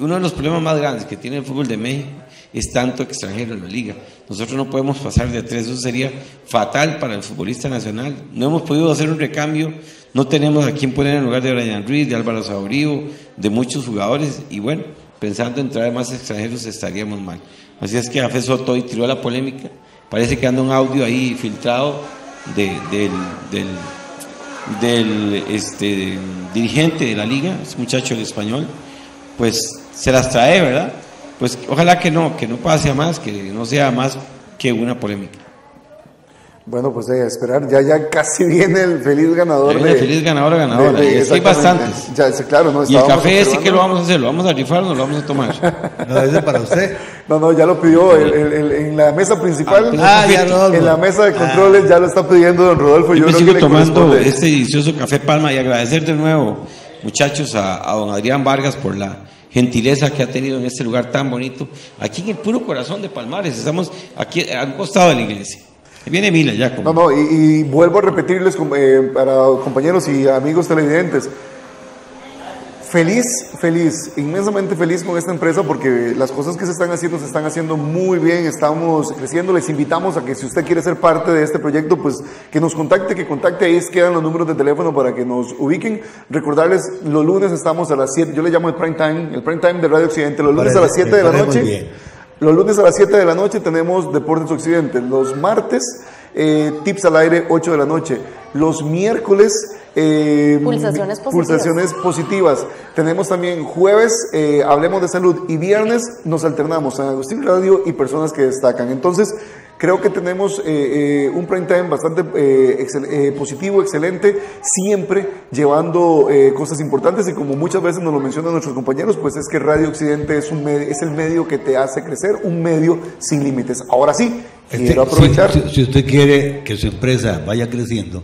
uno de los problemas más grandes que tiene el fútbol de México es tanto extranjero en la liga. Nosotros no podemos pasar de tres, eso sería fatal para el futbolista nacional. No hemos podido hacer un recambio, no tenemos a quién poner en lugar de Brian Ruiz, de Álvaro Saurío, de muchos jugadores, y bueno, pensando en traer más extranjeros estaríamos mal. Así es que Jafé Soto hoy tiró la polémica, parece que anda un audio ahí filtrado del, del, este, dirigente de la liga, ese muchacho el español, pues se las trae, ¿verdad? pues ojalá que no, que no pase a más, que no sea más que una polémica. Bueno, pues a esperar, ya ya casi viene el feliz ganador. el feliz ganador ganadora. hay bastantes. Ya, claro, no, y el café sí que lo vamos a hacer, lo vamos a rifar, no lo vamos a tomar. no, ese para usted. No, no, ya lo pidió en la mesa principal. Ah, ya En la mesa de controles ya lo está pidiendo don Rodolfo. Yo, me sigo tomando este delicioso café Palma y agradecer de nuevo, muchachos, a, a don Adrián Vargas por la gentileza que ha tenido en este lugar tan bonito, aquí en el puro corazón de Palmares, estamos aquí al costado de la iglesia. Viene Mila ya. No, no, y, vuelvo a repetirles eh, para compañeros y amigos televidentes, Feliz, feliz, inmensamente feliz con esta empresa porque las cosas que se están haciendo se están haciendo muy bien, estamos creciendo, les invitamos a que si usted quiere ser parte de este proyecto, pues que nos contacte, que contacte, ahí quedan los números de teléfono para que nos ubiquen. Recordarles, los lunes estamos a las 7, yo le llamo el prime time, el prime time de Radio Occidente, los lunes a las 7 de la noche. Los lunes a las 7 de la noche tenemos Deportes Occidente, los martes eh, tips al aire 8 de la noche, los miércoles eh, pulsaciones, positivas. pulsaciones positivas. Tenemos también jueves, eh, hablemos de salud, y viernes nos alternamos San Agustín Radio y personas que destacan. Entonces, creo que tenemos eh, un prime time bastante positivo, excelente, siempre llevando cosas importantes y como muchas veces nos lo mencionan nuestros compañeros, pues es que Radio Occidente es, un es el medio que te hace crecer, un medio sin límites. Ahora sí, este, quiero aprovechar. si usted quiere que su empresa vaya creciendo,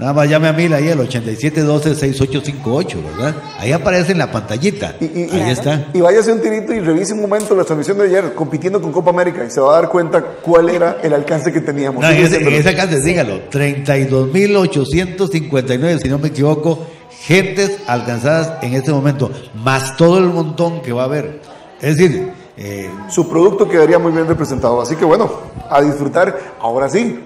Nada más llame a mí ahí al 8712-6858, ¿verdad? Ahí aparece en la pantallita. Y, ahí está. Y váyase un tirito y revise un momento la transmisión de ayer, compitiendo con Copa América, y se va a dar cuenta cuál era el alcance que teníamos. No, en ese, alcance, dígalo, 32.859, si no me equivoco, gentes alcanzadas en este momento, más todo el montón que va a haber. Es decir, eh, su producto quedaría muy bien representado. Así que bueno, a disfrutar. Ahora sí,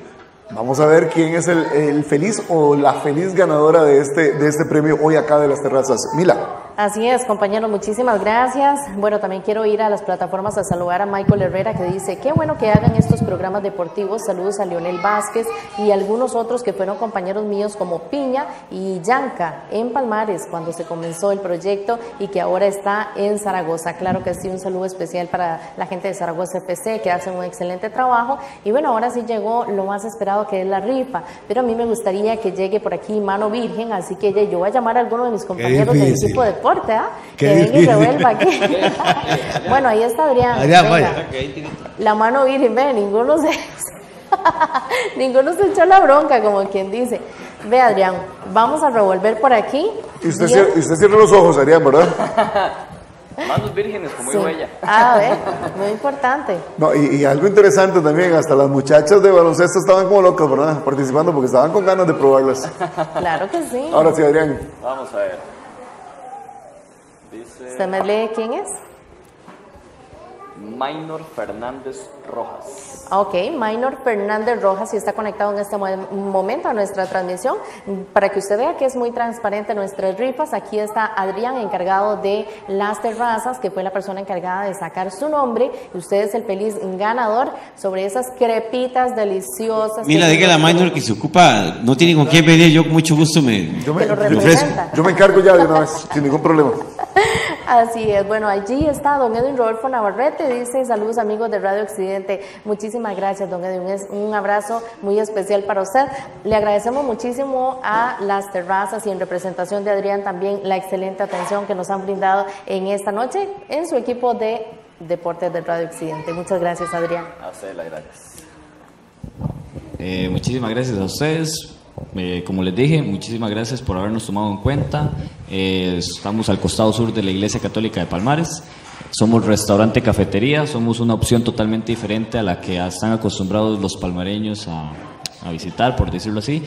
Vamos a ver quién es el, feliz o la feliz ganadora de este, de este premio hoy acá de las terrazas. Mila. Así es, compañeros, muchísimas gracias. Bueno, también quiero ir a las plataformas a saludar a Michael Herrera que dice, qué bueno que hagan estos programas deportivos. Saludos a Leonel Vázquez y algunos otros que fueron compañeros míos como Piña y Yanka en Palmares cuando se comenzó el proyecto y que ahora está en Zaragoza. Claro que sí, un saludo especial para la gente de Zaragoza FC que hacen un excelente trabajo. Y bueno, ahora sí llegó lo más esperado que es la rifa, pero a mí me gustaría que llegue por aquí mano virgen, así que yo voy a llamar a alguno de mis compañeros del equipo de ¿ah? que venga y revuelva aquí. bueno, ahí está Adrián. Adrián, vaya. La mano virgen, ve, ninguno se... ninguno se echó la bronca, como quien dice. Ve, Adrián, vamos a revolver por aquí. Y usted, cierra, usted cierra los ojos, Adrián, ¿verdad? Manos vírgenes, como dijo ella. Ah, ver, muy importante. No, y, y, algo interesante también, hasta las muchachas de baloncesto estaban como locas, ¿verdad? Participando porque estaban con ganas de probarlas. Claro que sí. Ahora sí, Adrián. Vamos a ver. ¿Usted me lee quién es? Minor Fernández Rojas. Ok, Minor Fernández Rojas y está conectado en este momento a nuestra transmisión para que usted vea que es muy transparente nuestras rifas. Aquí está Adrián, encargado de las terrazas, que fue la persona encargada de sacar su nombre. Usted es el feliz ganador sobre esas crepitas deliciosas. Mira, diga la Minor que se ocupa, no tiene con quién venir, yo con mucho gusto me, yo me, yo me encargo ya de una vez, sin ningún problema. Así es, bueno, allí está don Edwin Rodolfo Navarrete, dice saludos amigos de Radio Occidente. Muchísimas gracias, don Edwin, un abrazo muy especial para usted. Le agradecemos muchísimo a las terrazas y en representación de Adrián también la excelente atención que nos han brindado en esta noche en su equipo de Deportes de Radio Occidente. Muchas gracias, Adrián. A usted, gracias. Eh, muchísimas gracias a ustedes eh, como les dije, muchísimas gracias por habernos tomado en cuenta. Eh, estamos al costado sur de la Iglesia Católica de Palmares. Somos restaurante cafetería, somos una opción totalmente diferente a la que están acostumbrados los palmareños a, a visitar, por decirlo así.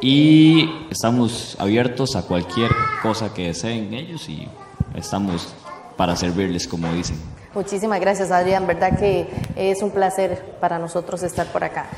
Y estamos abiertos a cualquier cosa que deseen ellos y estamos para servirles, como dicen. Muchísimas gracias, Adrián. Verdad que es un placer para nosotros estar por acá.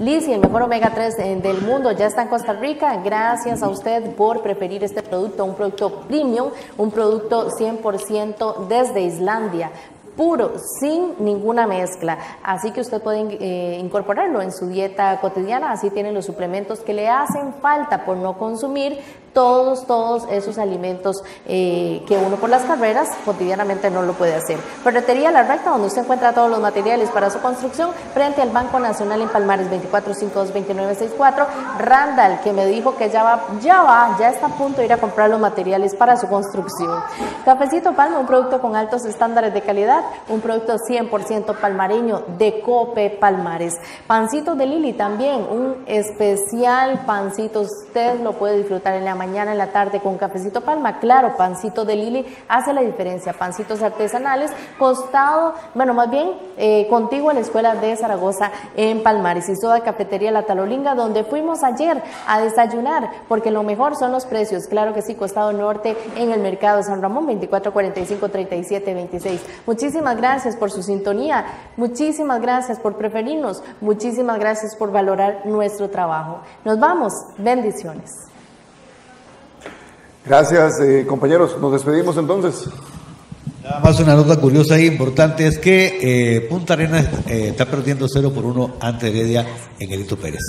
Lizzie, el mejor omega 3 eh, del mundo, ya está en Costa Rica. Gracias a usted por preferir este producto, un producto premium, un producto 100% desde Islandia puro, sin ninguna mezcla. Así que usted puede eh, incorporarlo en su dieta cotidiana, así tiene los suplementos que le hacen falta por no consumir todos, todos esos alimentos eh, que uno por las carreras cotidianamente no lo puede hacer. Ferretería La Recta, donde usted encuentra todos los materiales para su construcción, frente al Banco Nacional en Palmares, 2452-2964. Randall, que me dijo que ya va, ya va, ya está a punto de ir a comprar los materiales para su construcción. Cafecito Palma, un producto con altos estándares de calidad, un producto 100% palmareño de Cope Palmares. Pancito de Lili también, un especial pancito, usted lo puede disfrutar en la mañana, en la tarde con cafecito palma. Claro, pancito de Lili hace la diferencia. Pancitos artesanales, costado, bueno, más bien eh, contigo en la escuela de Zaragoza en Palmares y toda cafetería La Talolinga, donde fuimos ayer a desayunar, porque lo mejor son los precios. Claro que sí, costado norte en el mercado San Ramón, 2445 37 26. Muchísimas gracias por su sintonía, muchísimas gracias por preferirnos, muchísimas gracias por valorar nuestro trabajo. Nos vamos, bendiciones. Gracias, eh, compañeros. Nos despedimos entonces. Nada más una nota curiosa e importante es que eh, Punta Arenas eh, está perdiendo 0 por 1 ante Heredia en Elito Pérez.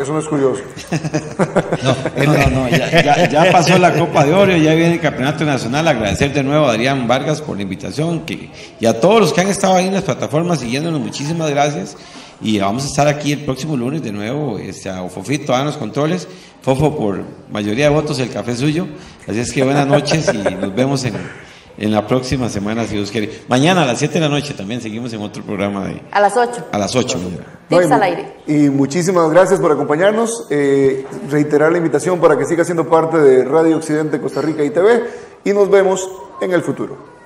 eso, no es, curioso. no, no, ya, pasó la Copa de Oro, ya viene el Campeonato Nacional. Agradecer de nuevo a Adrián Vargas por la invitación que, y a todos los que han estado ahí en las plataformas siguiéndonos, muchísimas gracias. Y vamos a estar aquí el próximo lunes de nuevo, este, a Ofofito, a los controles. Fofo, por mayoría de votos, el café suyo. Así es que buenas noches y nos vemos en, en la próxima semana, si Dios quiere. Mañana a las 7 de la noche también seguimos en otro programa de... A las 8. A las 8. Tips al aire. Y muchísimas gracias por acompañarnos. Eh, reiterar la invitación para que siga siendo parte de Radio Occidente Costa Rica y TV. Y nos vemos en el futuro.